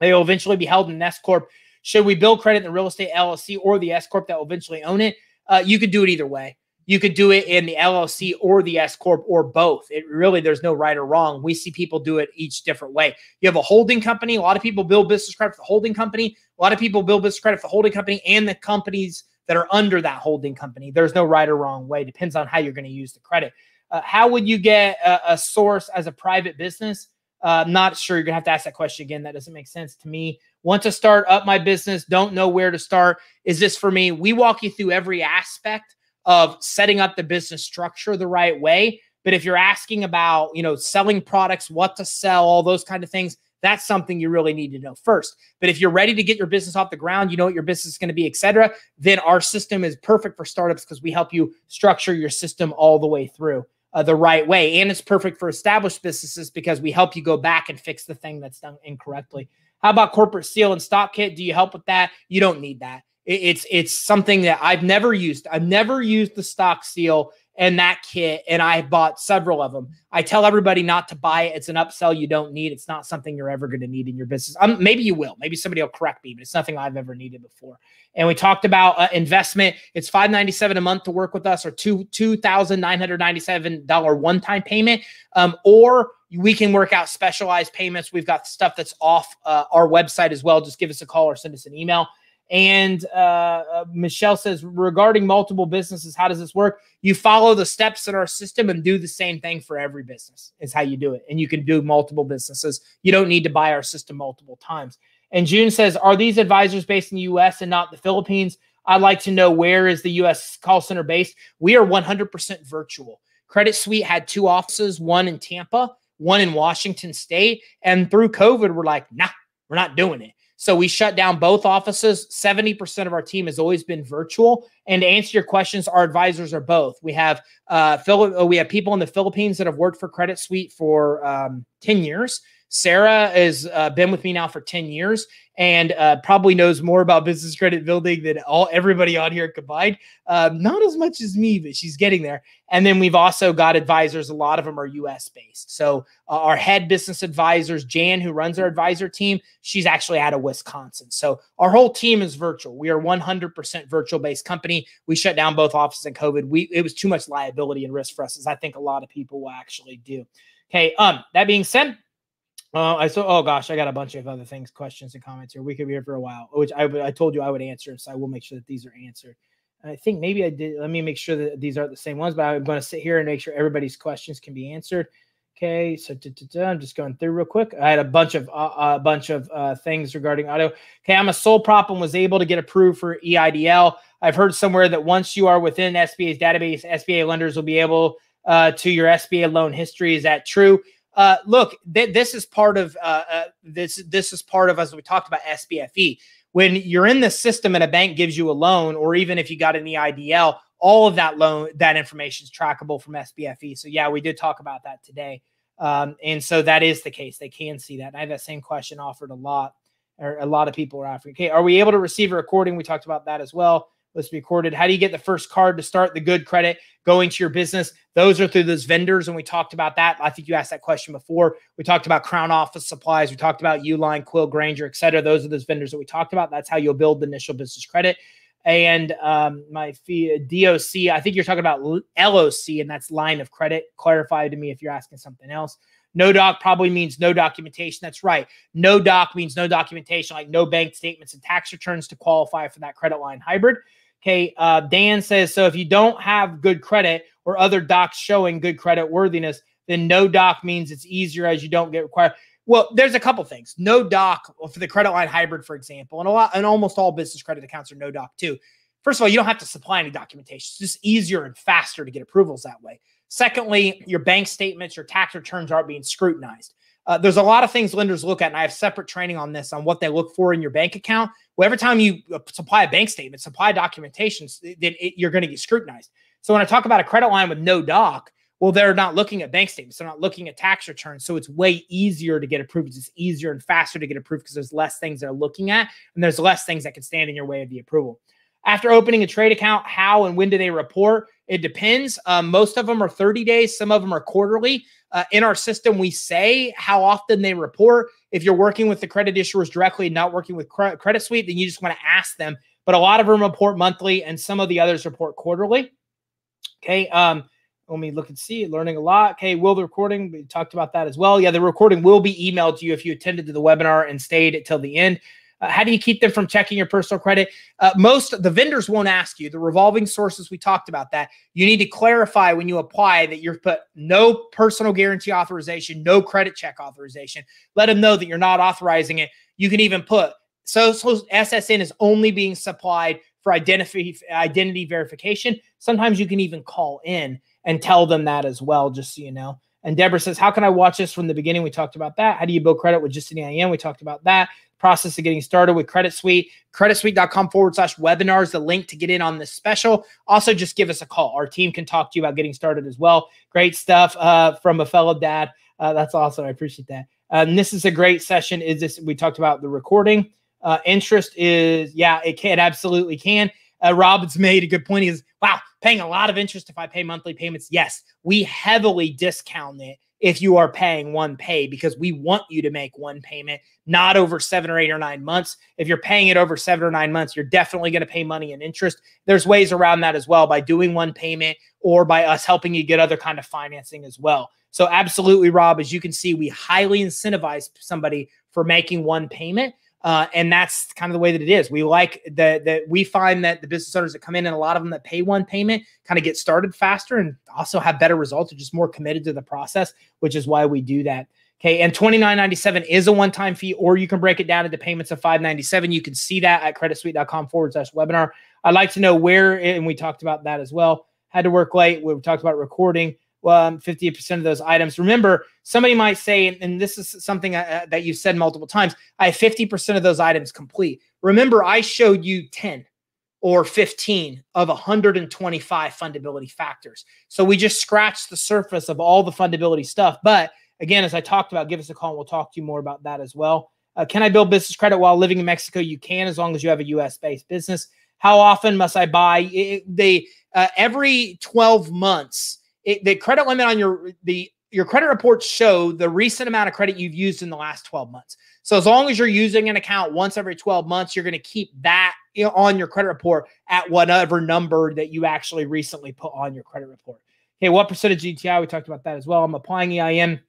They will eventually be held in an S corp. Should we build credit in the real estate LLC or the S corp that will eventually own it? Uh, you could do it either way. You could do it in the LLC or the S corp or both. It really there's no right or wrong. We see people do it each different way. You have a holding company. A lot of people build business credit for the holding company. A lot of people build business credit for the holding company and the companies that are under that holding company. There's no right or wrong way. Depends on how you're going to use the credit. Uh, how would you get a, a, source as a private business? Uh, not sure. You're gonna have to ask that question again. That doesn't make sense to me. Want to start up my business? Don't know where to start. Is this for me? We walk you through every aspect of setting up the business structure the right way. But if you're asking about, you know, selling products, what to sell, all those kind of things, that's something you really need to know first. But if you're ready to get your business off the ground, you know what your business is going to be, etc., then our system is perfect for startups because we help you structure your system all the way through uh, the right way. And it's perfect for established businesses because we help you go back and fix the thing that's done incorrectly. How about corporate seal and stock kit? Do you help with that? You don't need that. It, it's it's something that I've never used. I've never used the stock seal and that kit, and I bought several of them. I tell everybody not to buy it. It's an upsell you don't need. It's not something you're ever going to need in your business. Um, maybe you will. Maybe somebody will correct me, but it's nothing I've ever needed before. And we talked about uh, investment. It's five ninety seven a month to work with us, or two two thousand nine hundred ninety seven dollar one time payment, um, or we can work out specialized payments. We've got stuff that's off uh, our website as well. Just give us a call or send us an email. And uh, uh, Michelle says, regarding multiple businesses, how does this work? You follow the steps in our system and do the same thing for every business, is how you do it. And you can do multiple businesses. You don't need to buy our system multiple times. And June says, are these advisors based in the US and not the Philippines? I'd like to know where is the US call center based? We are 100% virtual. Credit Suite had two offices, one in Tampa, one in Washington State. And through COVID, we're like, nah, we're not doing it. So we shut down both offices. 70% of our team has always been virtual. And to answer your questions, our advisors are both. We have uh, Phil- we have people in the Philippines that have worked for Credit Suite for um, 10 years. Sarah has uh, been with me now for 10 years and uh, probably knows more about business credit building than all everybody on here combined. Um, not as much as me, but she's getting there. And then we've also got advisors. A lot of them are US based. So uh, our head business advisors, Jan, who runs our advisor team, she's actually out of Wisconsin. So our whole team is virtual. We are 100% virtual based company. We shut down both offices in COVID. We it was too much liability and risk for us, as I think a lot of people will actually do. Okay. Um. That being said uh, I saw. Oh gosh, I got a bunch of other things, questions, and comments here. We could be here for a while, which I, I told you I would answer, so I will make sure that these are answered. I think maybe I did. Let me make sure that these aren't the same ones, but I'm going to sit here and make sure everybody's questions can be answered. Okay, so I'm just going through real quick. I had a bunch of uh, a bunch of uh, things regarding auto. Okay, I'm a sole prop and was able to get approved for EIDL. I've heard somewhere that once you are within SBA's database, SBA lenders will be able uh, to your SBA loan history. Is that true? Uh, look, th- this is part of uh, uh, this. This is part of as we talked about SBFE. When you're in the system and a bank gives you a loan, or even if you got an EIDL, all of that loan that information is trackable from SBFE. So yeah, we did talk about that today, um, and so that is the case. They can see that. And I have that same question offered a lot, or a lot of people are offering. Okay, are we able to receive a recording? We talked about that as well let's be recorded. How do you get the first card to start the good credit going to your business? Those are through those vendors. And we talked about that. I think you asked that question before. We talked about Crown Office Supplies. We talked about Uline, Quill, Grainger, et cetera. Those are those vendors that we talked about. That's how you'll build the initial business credit. And um, my fee, DOC, I think you're talking about LOC, and that's line of credit. Clarify to me if you're asking something else. No doc probably means no documentation. That's right. No doc means no documentation, like no bank statements and tax returns to qualify for that credit line hybrid. Okay. Uh, Dan says so if you don't have good credit or other docs showing good credit worthiness, then no doc means it's easier as you don't get required. Well, there's a couple things. No doc for the credit line hybrid, for example, and a lot and almost all business credit accounts are no doc too. First of all, you don't have to supply any documentation. It's just easier and faster to get approvals that way. Secondly, your bank statements, your tax returns aren't being scrutinized. Uh, there's a lot of things lenders look at, and I have separate training on this on what they look for in your bank account. Well, every time you uh, supply a bank statement, supply documentation, then you're going to get scrutinized. So when I talk about a credit line with no doc, well, they're not looking at bank statements. They're not looking at tax returns. So it's way easier to get approved. It's easier and faster to get approved because there's less things they're looking at and there's less things that can stand in your way of the approval. After opening a trade account, how and when do they report? It depends. Um, most of them are 30 days, some of them are quarterly. Uh, in our system, we say how often they report. If you're working with the credit issuers directly, not working with Credit Suite, then you just want to ask them. But a lot of them report monthly, and some of the others report quarterly. Okay. Um, let me look and see. Learning a lot. Okay. Will the recording? We talked about that as well. Yeah, the recording will be emailed to you if you attended to the webinar and stayed until the end. Uh, how do you keep them from checking your personal credit? Uh, most the vendors won't ask you. The revolving sources, we talked about that. You need to clarify when you apply that you're put no personal guarantee authorization, no credit check authorization. Let them know that you're not authorizing it. You can even put so, so SSN is only being supplied for identity identity verification. Sometimes you can even call in and tell them that as well, just so you know. And Deborah says, How can I watch this from the beginning? We talked about that. How do you build credit with just an EIN? We talked about that process of getting started with Credit Suite. CreditSuite.com forward slash webinars, the link to get in on this special. Also, just give us a call. Our team can talk to you about getting started as well. Great stuff uh, from a fellow dad. Uh, that's awesome. I appreciate that. Um, this is a great session. Is this? We talked about the recording. Uh, interest is yeah, it can absolutely can. Uh, Rob's made a good point. Is wow, paying a lot of interest if I pay monthly payments. Yes, we heavily discount it if you are paying one pay because we want you to make one payment, not over seven or eight or nine months. If you're paying it over seven or nine months, you're definitely going to pay money and interest. There's ways around that as well by doing one payment or by us helping you get other kind of financing as well. So absolutely, Rob, as you can see, we highly incentivize somebody for making one payment uh, and that's kind of the way that it is. We like that that we find that the business owners that come in and a lot of them that pay one payment kind of get started faster and also have better results, are just more committed to the process, which is why we do that. Okay, and twenty nine ninety seven is a one time fee, or you can break it down into payments of five ninety seven. You can see that at creditsuite.com forward slash webinar. I'd like to know where, and we talked about that as well. Had to work late. We talked about recording um, 50% of those items. Remember, somebody might say, and this is something uh, uh that you've said multiple times, I have 50% of those items complete. Remember, I showed you 10 or 15 of 125 fundability factors. So we just scratched the surface of all the fundability stuff. But again, as I talked about, give us a call and we'll talk to you more about that as well. Uh, can I build business credit while living in Mexico? You can, as long as you have a US based business. How often must I buy? It, they uh, every 12 months it, the credit limit on your the your credit reports show the recent amount of credit you've used in the last 12 months. So as long as you're using an account once every 12 months, you're going to keep that on your credit report at whatever number that you actually recently put on your credit report. Okay, what percentage DTI? We talked about that as well. I'm applying EIN.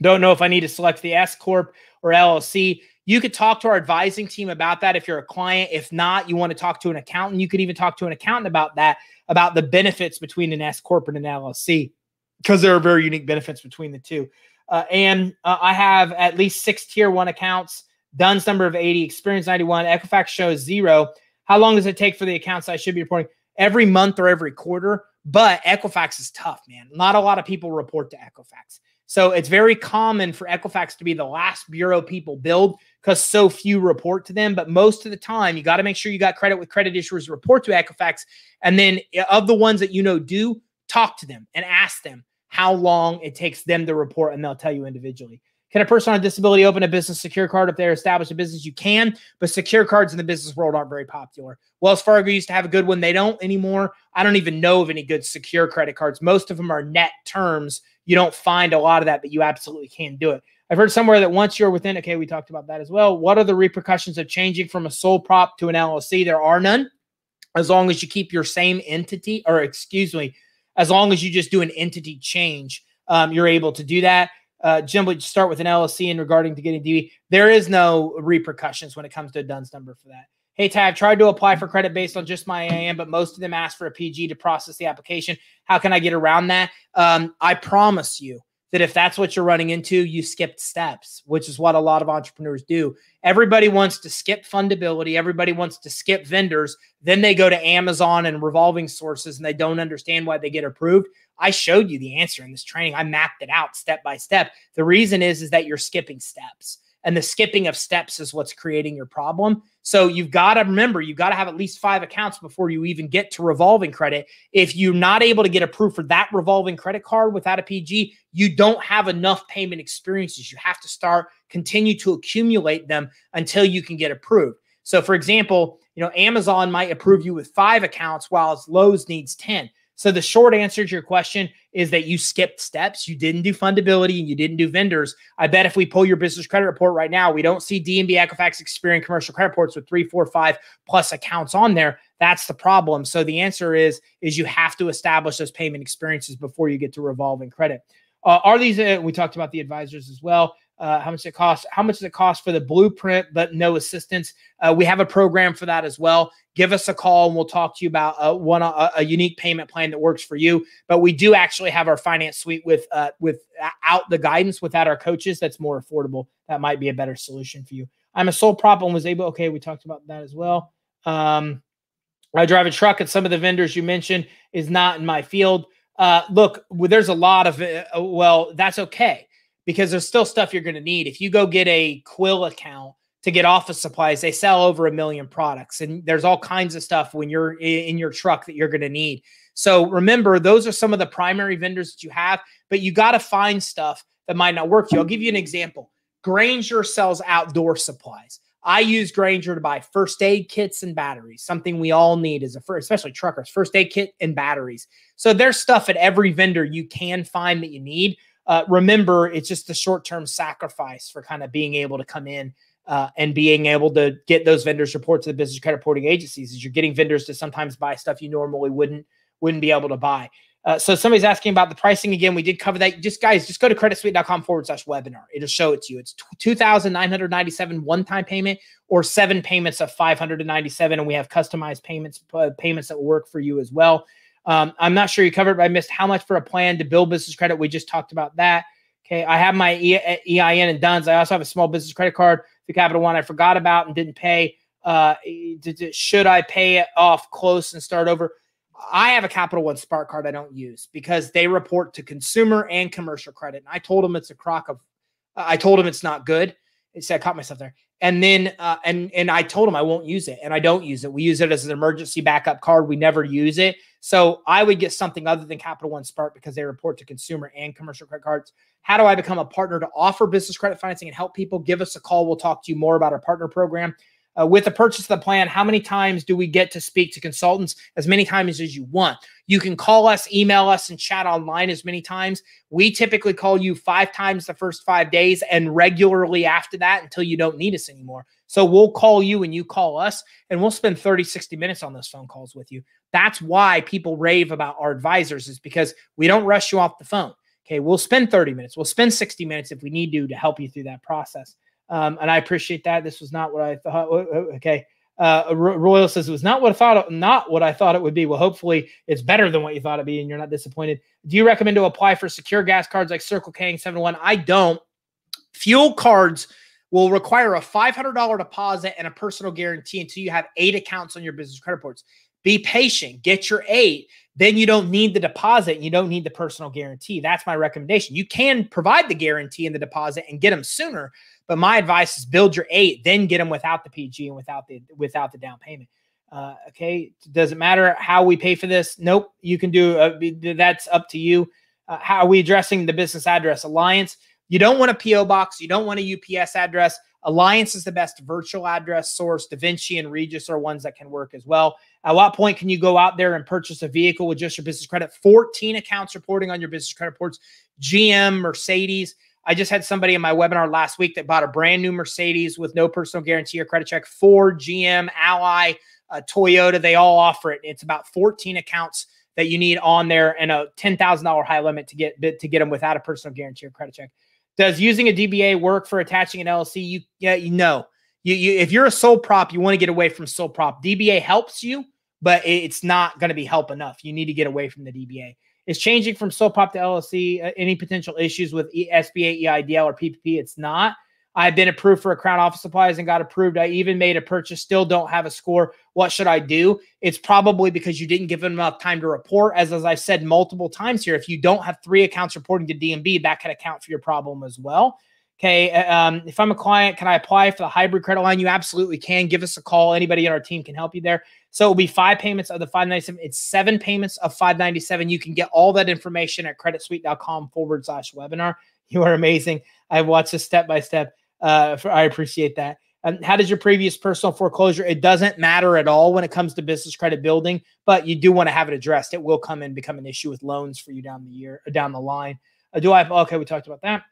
Don't know if I need to select the S corp or LLC. You could talk to our advising team about that if you're a client. If not, you want to talk to an accountant, you could even talk to an accountant about that, about the benefits between an S Corp and an LLC, because there are very unique benefits between the two. Uh, and uh, I have at least six tier one accounts, Duns number of 80, Experian 91, Equifax shows zero. How long does it take for the accounts I should be reporting? Every month or every quarter. But Equifax is tough, man. Not a lot of people report to Equifax. So it's very common for Equifax to be the last bureau people build because so few report to them. But most of the time, you got to make sure you got credit with credit issuers report to Equifax. And then eh, of the ones that you know do, talk to them and ask them how long it takes them to report, and they'll tell you individually. Can a person on a disability open a business secure card if they're established a business? You can, but secure cards in the business world aren't very popular. Wells Fargo used to have a good one. They don't anymore. I don't even know of any good secure credit cards. Most of them are net terms. You don't find a lot of that, but you absolutely can do it. I've heard somewhere that once you're within, okay, we talked about that as well. What are the repercussions of changing from a sole prop to an LLC? There are none, as long as you keep your same entity, or excuse me, as long as you just do an entity change, um, you're able to do that uh, Jim would start with an LLC in regarding to getting DB. There is no repercussions when it comes to a DUNS number for that. Hey, Ty, I've tried to apply for credit based on just my EIN, but most of them ask for a PG to process the application. How can I get around that? Um, I promise you that if that's what you're running into, you skipped steps, which is what a lot of entrepreneurs do. Everybody wants to skip fundability, everybody wants to skip vendors. Then they go to Amazon and revolving sources and they don't understand why they get approved. I showed you the answer in this training. I mapped it out step by step. The reason is is that you're skipping steps. And the skipping of steps is what's creating your problem. So you've got to remember, you've got to have at least five accounts before you even get to revolving credit. If you're not able to get approved for that revolving credit card without a PG, you don't have enough payment experiences. You have to start, continue to accumulate them until you can get approved. So, for example, you know, Amazon might approve you with five accounts while Lowe's needs 10. So the short answer to your question is that you skipped steps. You didn't do fundability and you didn't do vendors. I bet if we pull your business credit report right now, we don't see DNB, Equifax, Experian commercial credit reports with three, four, five plus accounts on there. That's the problem. So the answer is is you have to establish those payment experiences before you get to revolving credit. Uh, are these? Uh, we talked about the advisors as well uh, how much it costs, how much does it cost for the blueprint, but no assistance. Uh, we have a program for that as well. Give us a call and we'll talk to you about uh, one a, a, unique payment plan that works for you. But we do actually have our finance suite with uh, without the guidance, without our coaches. That's more affordable. That might be a better solution for you. I'm a sole prop and was able. Okay, we talked about that as well. Um, I drive a truck, and some of the vendors you mentioned is not in my field. Uh, look, there's a lot of uh, well, that's okay because there's still stuff you're going to need. If you go get a Quill account to get office supplies, they sell over a million products, and there's all kinds of stuff when you're in your truck that you're going to need. So remember, those are some of the primary vendors that you have, but you got to find stuff that might not work for you. I'll give you an example. Grainger sells outdoor supplies. I use Grainger to buy first aid kits and batteries, something we all need as a first, especially truckers, first aid kit and batteries. So there's stuff at every vendor you can find that you need uh, remember it's just a short term sacrifice for kind of being able to come in uh, and being able to get those vendors report to the business credit reporting agencies is you're getting vendors to sometimes buy stuff you normally wouldn't wouldn't be able to buy. Uh, so somebody's asking about the pricing again. We did cover that. Just guys, just go to creditsuite.com forward slash webinar. It'll show it to you. It's two thousand nine hundred ninety seven one time payment or seven payments of five hundred and ninety seven, and we have customized payments uh, payments that will work for you as well. Um, I'm not sure you covered, but I missed how much for a plan to build business credit. We just talked about that. Okay. I have my EIN and DUNS. I also have a small business credit card, the Capital One I forgot about and didn't pay. Uh, should I pay it off close and start over? I have a Capital One Spark card I don't use because they report to consumer and commercial credit. And I told them it's a crock of, I told them it's not good. It's, I caught myself there. And then, uh, and and I told them I won't use it, and I don't use it. We use it as an emergency backup card. We never use it. So I would get something other than Capital One Spark because they report to consumer and commercial credit cards. How do I become a partner to offer business credit financing and help people? Give us a call. We'll talk to you more about our partner program uh, with the purchase of the plan, how many times do we get to speak to consultants? As many times as you want. You can call us, email us, and chat online as many times. We typically call you five times the first five days and regularly after that until you don't need us anymore. So we'll call you and you call us, and we'll spend 30, 60 minutes on those phone calls with you. That's why people rave about our advisors, is because we don't rush you off the phone. Okay, we'll spend 30 minutes, we'll spend 60 minutes if we need to to help you through that process. Um, and I appreciate that. This was not what I thought. Okay. Uh, Royal says it was not what I thought. Not what I thought it would be. Well, hopefully it's better than what you thought it'd be, and you're not disappointed. Do you recommend to apply for secure gas cards like Circle K and 701? I don't. Fuel cards will require a $500 deposit and a personal guarantee until you have eight accounts on your business credit reports. Be patient, get your eight. Then you don't need the deposit. You don't need the personal guarantee. That's my recommendation. You can provide the guarantee and the deposit and get them sooner, but my advice is build your eight, then get them without the PG and without the without the down payment. Uh, okay, does it matter how we pay for this? Nope. You can do uh, that's up to you. Uh, how are we addressing the business address alliance? You don't want a PO box. You don't want a UPS address. Alliance is the best virtual address source. DaVinci and Regus are ones that can work as well. At what point can you go out there and purchase a vehicle with just your business credit? 14 accounts reporting on your business credit reports. GM, Mercedes. I just had somebody in my webinar last week that bought a brand new Mercedes with no personal guarantee or credit check. Ford, GM, Ally, uh, Toyota, they all offer it. It's about 14 accounts that you need on there and a $10,000 high limit to get to get them without a personal guarantee or credit check. Does using a DBA work for attaching an LLC? You yeah, you know. You, you if you're a sole prop, you want to get away from sole prop. DBA helps you, but it's not going to be help enough. You need to get away from the DBA. Is changing from sole prop to LLC uh, any potential issues with SBA, EIDL, or PPP? It's not. I've been approved for a Crown Office Supplies and got approved. I even made a purchase, still don't have a score. What should I do? It's probably because you didn't give them enough time to report. As, as I've said multiple times here, if you don't have three accounts reporting to DNB, that can account for your problem as well. Okay. Uh, um, if I'm a client, can I apply for the hybrid credit line? You absolutely can. Give us a call. Anybody on our team can help you there. So it'll be five payments of the 597. It's seven payments of 597. You can get all that information at creditsuite.com forward slash webinar. You are amazing. I've watched this step by step. Uh, for, I appreciate that. And how does your previous personal foreclosure? It doesn't matter at all when it comes to business credit building, but you do want to have it addressed. It will come and become an issue with loans for you down the year, down the line. Uh, do I? Okay, we talked about that.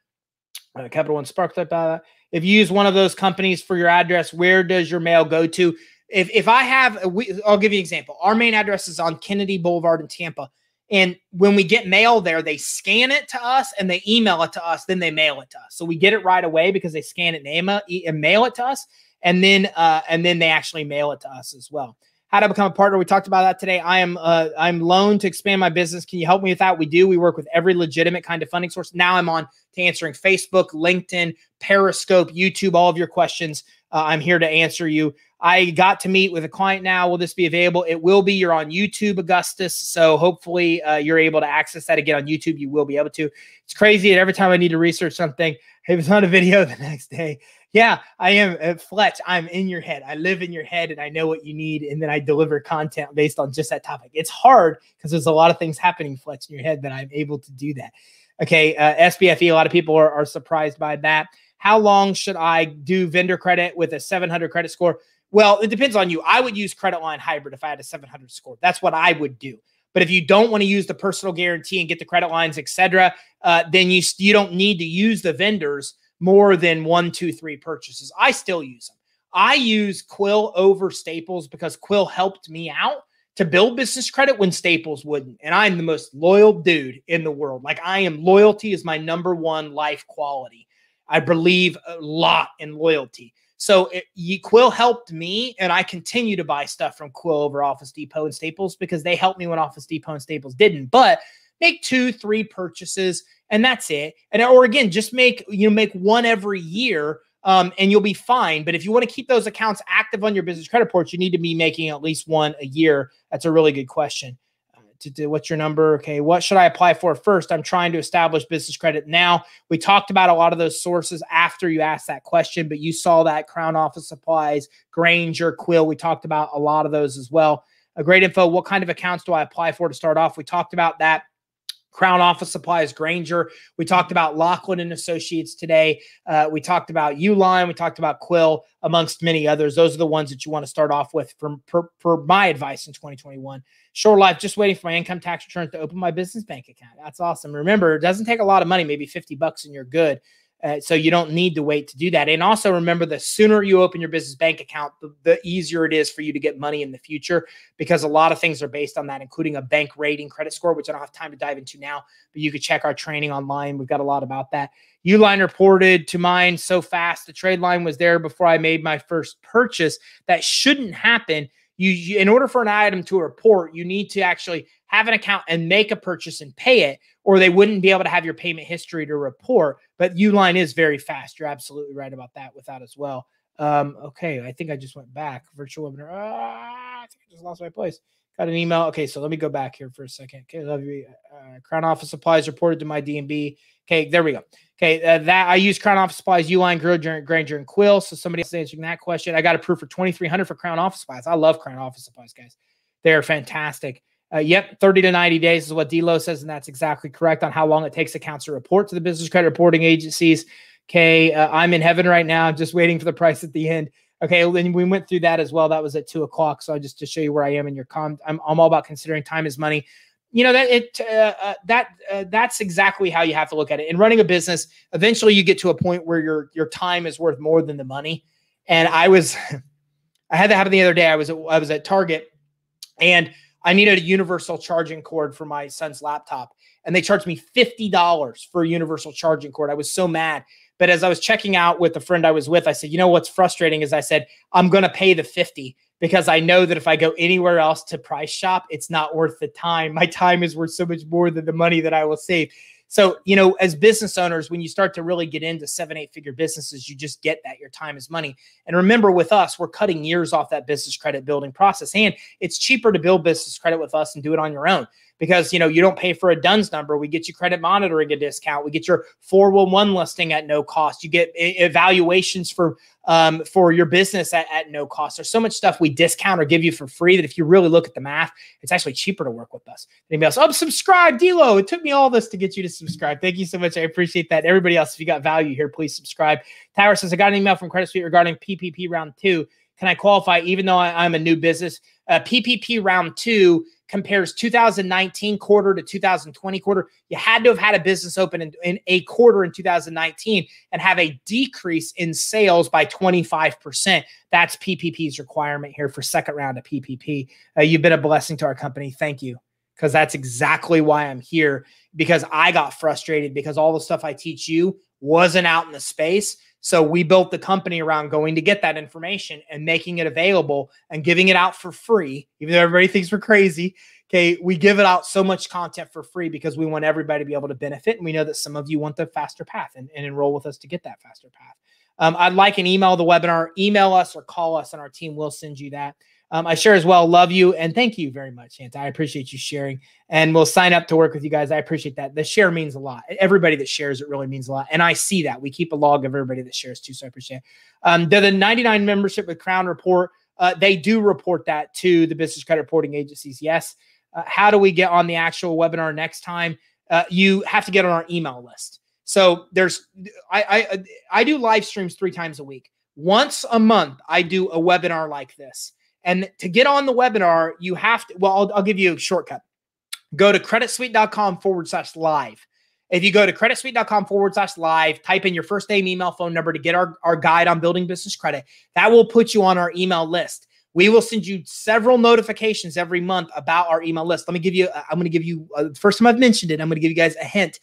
Uh, Capital One Spark about that. If you use one of those companies for your address, where does your mail go to? If if I have, we, I'll give you an example. Our main address is on Kennedy Boulevard in Tampa. And when we get mail there, they scan it to us and they email it to us. Then they mail it to us. So we get it right away because they scan it and, and mail it to us, and then uh, and then they actually mail it to us as well. How to become a partner? We talked about that today. I am uh, I'm loaned to expand my business. Can you help me with that? We do. We work with every legitimate kind of funding source. Now I'm on to answering Facebook, LinkedIn, Periscope, YouTube. All of your questions. Uh, I'm here to answer you. I got to meet with a client now. Will this be available? It will be. You're on YouTube, Augustus. So hopefully uh, you're able to access that again on YouTube. You will be able to. It's crazy that every time I need to research something, it was on a video the next day. Yeah, I am. Uh, Fletch, I'm in your head. I live in your head and I know what you need. And then I deliver content based on just that topic. It's hard because there's a lot of things happening, Fletch, in your head that I'm able to do that. Okay. Uh, SBFE, a lot of people are, are surprised by that. How long should I do vendor credit with a 700 credit score? Well, it depends on you. I would use credit line hybrid if I had a 700 score. That's what I would do. But if you don't want to use the personal guarantee and get the credit lines, etc., uh, then you you don't need to use the vendors more than one, two, three purchases. I still use them. I use Quill over Staples because Quill helped me out to build business credit when Staples wouldn't. And I'm the most loyal dude in the world. Like I am loyalty is my number one life quality. I believe a lot in loyalty. So eh, it, Quill helped me, and I continue to buy stuff from Quill over Office Depot and Staples because they helped me when Office Depot and Staples didn't. But make two, three purchases, and that's it. And or again, just make you know make one every year, um, and you'll be fine. But if you want to keep those accounts active on your business credit reports, you need to be making at least one a year. That's a really good question to do what's your number okay what should i apply for first i'm trying to establish business credit now we talked about a lot of those sources after you asked that question but you saw that crown office supplies grainger quill we talked about a lot of those as well a great info what kind of accounts do i apply for to start off we talked about that Crown Office Supplies, Grainger. We talked about Laughlin and Associates today. Uh, we talked about Uline. We talked about Quill, amongst many others. Those are the ones that you want to start off with for, for my advice in 2021. Shore Life, just waiting for my income tax returns to open my business bank account. That's awesome. Remember, it doesn't take a lot of money, maybe 50 bucks, and you're good. Uh, so you don't need to wait to do that. And also remember, the sooner you open your business bank account, the, the, easier it is for you to get money in the future because a lot of things are based on that, including a bank rating credit score, which I don't have time to dive into now, but you could check our training online. We've got a lot about that. Uline reported to mine so fast. The trade line was there before I made my first purchase. That shouldn't happen. You, you in order for an item to report, you need to actually have an account and make a purchase and pay it, or they wouldn't be able to have your payment history to report. But Uline is very fast. You're absolutely right about that with that as well. Um, okay, I think I just went back. Virtual webinar. Ah, I I just lost my place. Got an email. Okay, so let me go back here for a second. Okay, love you. Uh, Crown Office Supplies reported to my DNB. Okay, there we go. Okay, uh, that I use Crown Office Supplies, Uline, Grainger, Grainger, and Quill. So somebody else answering that question. I got approved for twenty three hundred for Crown Office Supplies. I love Crown Office Supplies, guys. They are fantastic. Uh, yep, 30 to 90 days is what Delo says, and that's exactly correct on how long it takes accounts to report to the business credit reporting agencies. Okay, uh, I'm in heaven right now, just waiting for the price at the end. Okay, then we went through that as well. That was at two o'clock. So just to show you where I am in your com, I'm, I'm all about considering time is money. You know that it uh, uh, that uh, that's exactly how you have to look at it. In running a business, eventually you get to a point where your your time is worth more than the money. And I was, I had that happen the other day. I was at, I was at Target, and I needed a universal charging cord for my son's laptop, and they charged me $50 for a universal charging cord. I was so mad. But as I was checking out with the friend I was with, I said, you know what's frustrating is I said, I'm going to pay the 50 because I know that if I go anywhere else to price shop, it's not worth the time. My time is worth so much more than the money that I will save. So, you know, as business owners, when you start to really get into seven, eight figure businesses, you just get that your time is money. And remember, with us, we're cutting years off that business credit building process. And it's cheaper to build business credit with us and do it on your own because you know you don't pay for a DUNS number. We get you credit monitoring a discount. We get your 411 listing at no cost. You get evaluations for um, for your business at, at no cost. There's so much stuff we discount or give you for free that if you really look at the math, it's actually cheaper to work with us. Anybody else? Oh, subscribe, Delo. It took me all this to get you to subscribe. Thank you so much. I appreciate that. Everybody else, if you got value here, please subscribe. Tower says I got an email from Credit Suite regarding PPP round two. Can I qualify even though I, am a new business? Uh, PPP round two compares 2019 quarter to 2020 quarter. You had to have had a business open in, in, a quarter in 2019 and have a decrease in sales by 25%. That's PPP's requirement here for second round of PPP. Uh, you've been a blessing to our company. Thank you. Because that's exactly why I'm here. Because I got frustrated because all the stuff I teach you wasn't out in the space. So we built the company around going to get that information and making it available and giving it out for free, even though everybody thinks we're crazy. Okay, we give it out so much content for free because we want everybody to be able to benefit. And we know that some of you want the faster path and, and enroll with us to get that faster path. Um, I'd like an email the webinar, email us or call us, and our team will send you that. Um, I share as well. Love you and thank you very much, Santa. I appreciate you sharing, and we'll sign up to work with you guys. I appreciate that. The share means a lot. Everybody that shares it really means a lot, and I see that. We keep a log of everybody that shares too, so I appreciate. It. Um, the, the 99 membership with Crown Report. Uh, they do report that to the business credit reporting agencies. Yes. Uh, how do we get on the actual webinar next time? Uh, you have to get on our email list. So there's I, I I do live streams three times a week. Once a month, I do a webinar like this. And to get on the webinar, you have to, well, I'll, I'll give you a shortcut. Go to creditsuite.com forward slash live. If you go to creditsuite.com forward slash live, type in your first name, email, phone number to get our, our guide on building business credit. That will put you on our email list. We will send you several notifications every month about our email list. Let me give you, I'm going to give you, uh, first time I've mentioned it, I'm going to give you guys a hint.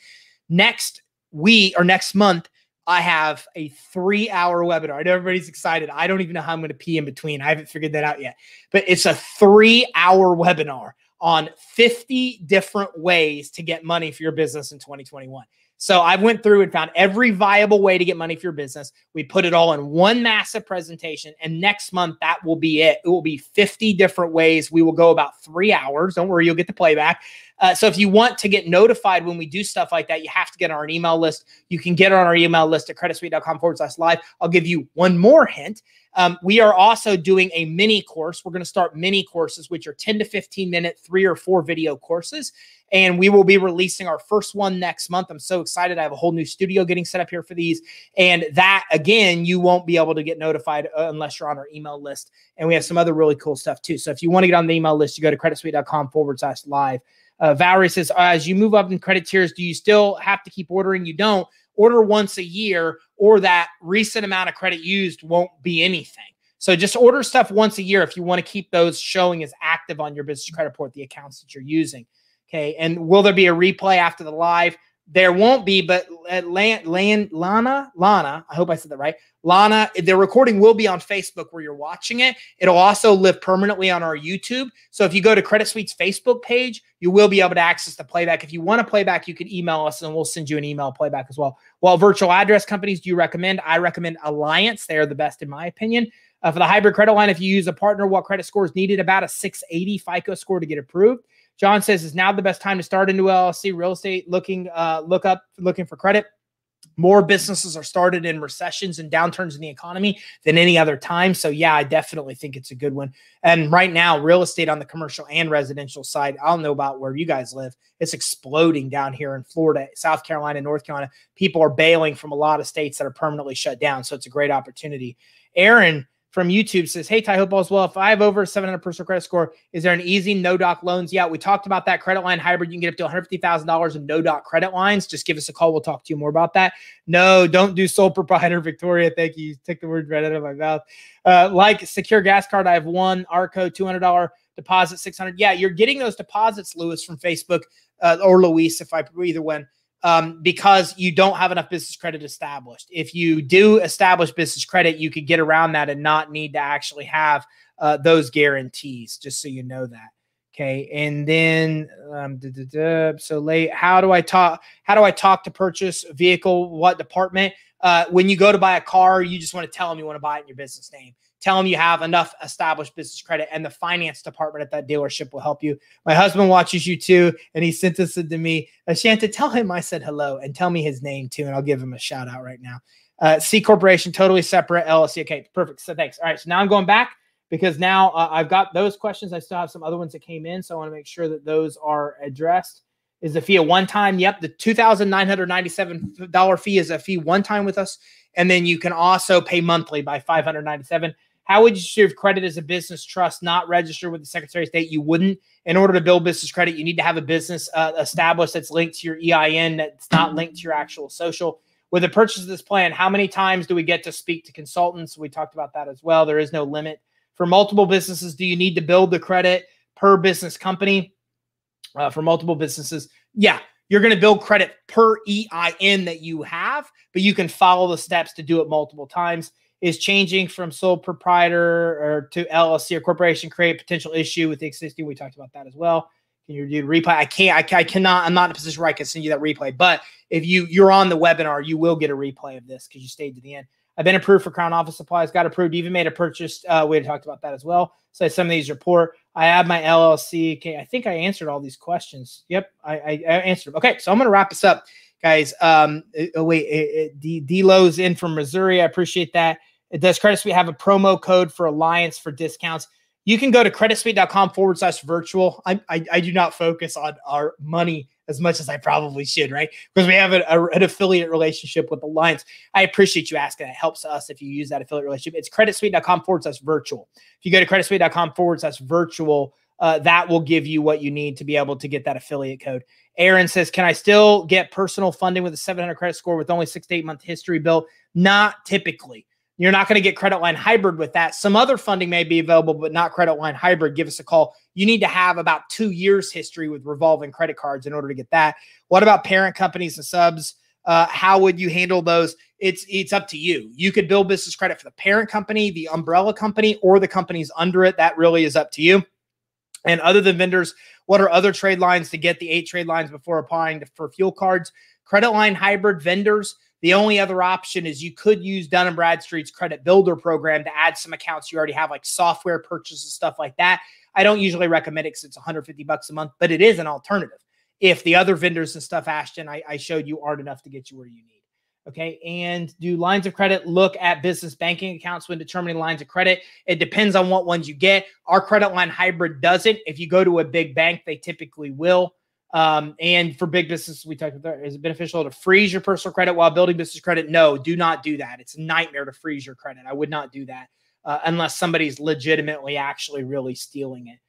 Next week or next month, I have a three hour webinar. I know everybody's excited. I don't even know how I'm going to pee in between. I haven't figured that out yet. But it's a three hour webinar on 50 different ways to get money for your business in 2021. So I went through and found every viable way to get money for your business. We put it all in one massive presentation. And next month, that will be it. It will be 50 different ways. We will go about three hours. Don't worry, you'll get the playback. Uh, so if you want to get notified when we do stuff like that, you have to get on our email list. You can get on our email list at creditsuite.com forward slash live. I'll give you one more hint. Um, we are also doing a mini course. We're going to start mini courses, which are 10 to 15 minute, three or four video courses. And we will be releasing our first one next month. I'm so excited. I have a whole new studio getting set up here for these. And that, again, you won't be able to get notified uh, unless you're on our email list. And we have some other really cool stuff too. So if you want to get on the email list, you go to creditsuite.com forward slash live. Uh, Valerie says, as you move up in credit tiers, do you still have to keep ordering? You don't. Order once a year, or that recent amount of credit used won't be anything. So just order stuff once a year if you want to keep those showing as active on your business credit report, the accounts that you're using. Okay. And will there be a replay after the live? There won't be, but Lan, Lan, Lana, Lana, I hope I said that right. Lana, the recording will be on Facebook where you're watching it. It'll also live permanently on our YouTube. So if you go to Credit Suite's Facebook page, you will be able to access the playback. If you want a playback, you can email us and we'll send you an email playback as well. Well, virtual address companies do you recommend? I recommend Alliance. They are the best in my opinion. Uh, for the hybrid credit line, if you use a partner, what credit score is needed? About a 680 FICO score to get approved. John says is now the best time to start a new LLC real estate looking uh, look up looking for credit. More businesses are started in recessions and downturns in the economy than any other time. So yeah, I definitely think it's a good one. And right now, real estate on the commercial and residential side, I don't know about where you guys live. It's exploding down here in Florida, South Carolina, North Carolina. People are bailing from a lot of states that are permanently shut down. So it's a great opportunity. Aaron from YouTube says, Hey, Ty, hope all's well. If I have over 700 personal credit score, is there an easy no doc loans? Yeah, we talked about that credit line hybrid. You can get up to $150,000 in no doc credit lines. Just give us a call. We'll talk to you more about that. No, don't do sole proprietor, Victoria. Thank you. you took the word right out of my mouth. Uh, like secure gas card, I have one ARCO $200 deposit, 600. Yeah, you're getting those deposits, Lewis, from Facebook uh, or Luis, if I either one um, because you don't have enough business credit established. If you do establish business credit, you could get around that and not need to actually have uh, those guarantees, just so you know that. Okay. And then, um, da, da, da, so late, how do I talk? How do I talk to purchase a vehicle? What department? Uh, when you go to buy a car, you just want to tell them you want to buy it in your business name tell them you have enough established business credit and the finance department at that dealership will help you. My husband watches you too and he sent this to me. Ashanta tell him i said hello and tell me his name too and i'll give him a shout out right now. Uh, c corporation totally separate llc okay perfect. So thanks. All right so now i'm going back because now uh, i've got those questions. I still have some other ones that came in so i want to make sure that those are addressed. Is the fee a one time yep the $2997 fee is a fee one time with us and then you can also pay monthly by 597 how would you serve credit as a business trust not registered with the Secretary of State? You wouldn't. In order to build business credit, you need to have a business uh, established that's linked to your EIN, that's not linked to your actual social. With the purchase of this plan, how many times do we get to speak to consultants? We talked about that as well. There is no limit. For multiple businesses, do you need to build the credit per business company? Uh, for multiple businesses, yeah, you're going to build credit per EIN that you have, but you can follow the steps to do it multiple times is changing from sole proprietor or to LLC or corporation create potential issue with the existing. We talked about that as well. Can you do replay? I can't. I, I cannot. I'm not in a position where I can send you that replay. But if you you're on the webinar, you will get a replay of this because you stayed to the end. I've been approved for Crown Office supplies. Got approved. Even made a purchase. Uh, we talked about that as well. So some of these report. I have my LLC. Okay, I think I answered all these questions. Yep, I, I, I answered. Okay, so I'm going to wrap this up, guys. Um, oh, wait, it, it, D Lowe's in from Missouri. I appreciate that. Does Credit Suite have a promo code for Alliance for discounts? You can go to creditsuite.com forward slash virtual. I, I, I, do not focus on our money as much as I probably should, right? Because we have a, a, an affiliate relationship with Alliance. I appreciate you asking. It helps us if you use that affiliate relationship. It's creditsuite.com forward slash virtual. If you go to creditsuite.com forward slash virtual, uh, that will give you what you need to be able to get that affiliate code. Aaron says, Can I still get personal funding with a 700 credit score with only six to eight month history bill? Not typically. You're not going to get credit line hybrid with that. Some other funding may be available, but not credit line hybrid. Give us a call. You need to have about two years history with revolving credit cards in order to get that. What about parent companies and subs? Uh, how would you handle those? It's it's up to you. You could build business credit for the parent company, the umbrella company, or the companies under it. That really is up to you. And other than vendors, what are other trade lines to get the eight trade lines before applying to, for fuel cards? Credit line hybrid vendors the only other option is you could use Dun and Bradstreet's credit builder program to add some accounts you already have, like software purchases, stuff like that. I don't usually recommend it because it's 150 bucks a month, but it is an alternative. If the other vendors and stuff, Ashton, I, I showed you aren't enough to get you where you need. Okay. And do lines of credit look at business banking accounts when determining lines of credit? It depends on what ones you get. Our credit line hybrid doesn't. If you go to a big bank, they typically will. Um, and for big business, we talked about is it beneficial to freeze your personal credit while building business credit? No, do not do that. It's a nightmare to freeze your credit. I would not do that uh, unless somebody's legitimately actually really stealing it.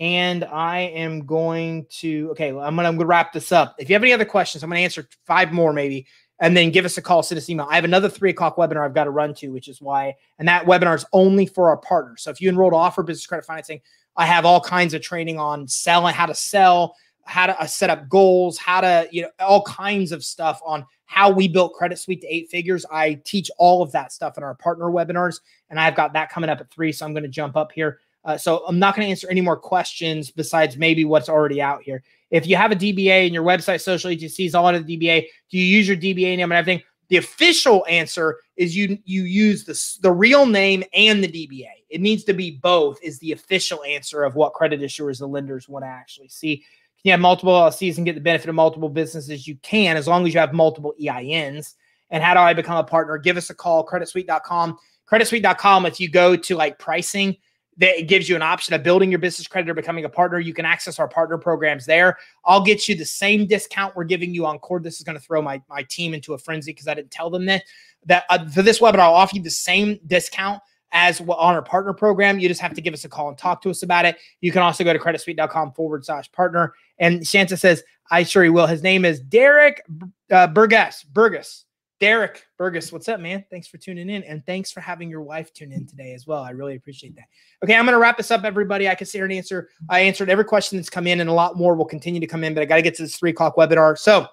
And I am going to okay, I'm gonna, I'm gonna wrap this up. If you have any other questions, I'm gonna answer five more maybe, and then give us a call, send us email. I have another three o'clock webinar I've got to run to, which is why, and that webinar is only for our partners. So if you enroll to offer business credit financing, I have all kinds of training on selling, how to sell, how to uh, set up goals, how to, you know, all kinds of stuff on how we built Credit Suite to eight figures. I teach all of that stuff in our partner webinars, and I've got that coming up at three. So I'm going to jump up here. Uh, so I'm not going to answer any more questions besides maybe what's already out here. If you have a DBA and your website social agency is all of the DBA, do you use your DBA name and everything? The official answer is you you use the the real name and the DBA. It needs to be both. Is the official answer of what credit issuers and lenders want to actually see you have multiple LLCs and get the benefit of multiple businesses? You can, as long as you have multiple EINs. And how do I become a partner? Give us a call, creditsuite.com. Creditsuite.com, if you go to like pricing, that it gives you an option of building your business credit or becoming a partner. You can access our partner programs there. I'll get you the same discount we're giving you on Cord. This is going to throw my, my team into a frenzy because I didn't tell them that. That uh, for this webinar, I'll offer you the same discount as on our partner program. You just have to give us a call and talk to us about it. You can also go to creditsuite.com forward slash partner. And Shanta says, I sure he will. His name is Derek uh, Burgess. Burgess. Derek Burgess, what's up, man? Thanks for tuning in. And thanks for having your wife tune in today as well. I really appreciate that. Okay, I'm going to wrap this up, everybody. I can sit and answer. I answered every question that's come in, and a lot more will continue to come in, but I got to get to this three o'clock webinar. So,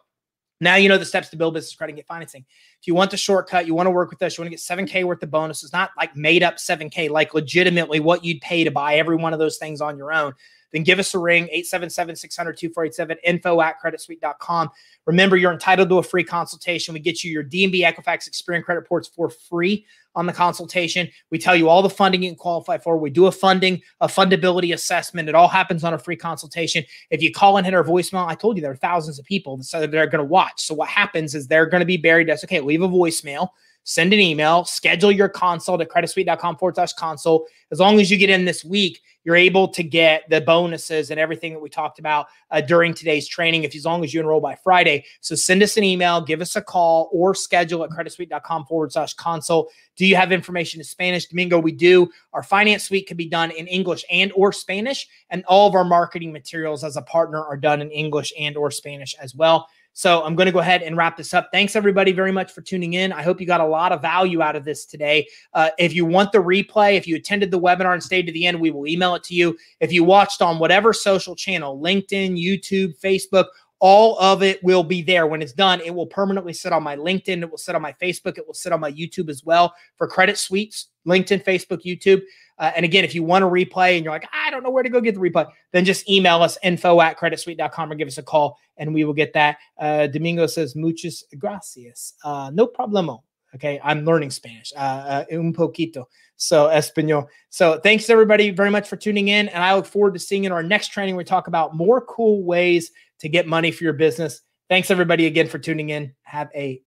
now you know the steps to build business credit and get financing. If you want the shortcut, you want to work with us, you want to get 7K worth of bonuses, not like made up 7K, like legitimately what you'd pay to buy every one of those things on your own then give us a ring 877 600 2487 info at creditsuite.com. Remember, you're entitled to a free consultation. We get you your DNB Equifax Experian credit reports for free on the consultation. We tell you all the funding you can qualify for. We do a funding, a fundability assessment. It all happens on a free consultation. If you call and hit our voicemail, I told you there are thousands of people that they're going to watch. So what happens is they're going to be buried. That's okay. Leave a voicemail send an email, schedule your consult at creditsuite.com forward slash consult. As long as you get in this week, you're able to get the bonuses and everything that we talked about uh, during today's training if as long as you enroll by Friday. So send us an email, give us a call, or schedule at creditsuite.com forward slash consult. Do you have information in Spanish? Domingo, we do. Our finance suite can be done in English and or Spanish, and all of our marketing materials as a partner are done in English and or Spanish as well. So I'm going to go ahead and wrap this up. Thanks everybody very much for tuning in. I hope you got a lot of value out of this today. Uh, if you want the replay, if you attended the webinar and stayed to the end, we will email it to you. If you watched on whatever social channel, LinkedIn, YouTube, Facebook, all of it will be there when it's done. It will permanently sit on my LinkedIn. It will sit on my Facebook. It will sit on my YouTube as well for credit suites, LinkedIn, Facebook, YouTube. Uh, and again, if you want to replay and you're like, I don't know where to go get the replay, then just email us info at creditsuite.com or give us a call and we will get that. Uh, Domingo says, muchas gracias. Uh, no problemo. Okay. I'm learning Spanish, uh, uh, un poquito. So, Espanol. So, thanks everybody very much for tuning in. And I look forward to seeing you in our next training. We talk about more cool ways to get money for your business. Thanks everybody again for tuning in. Have a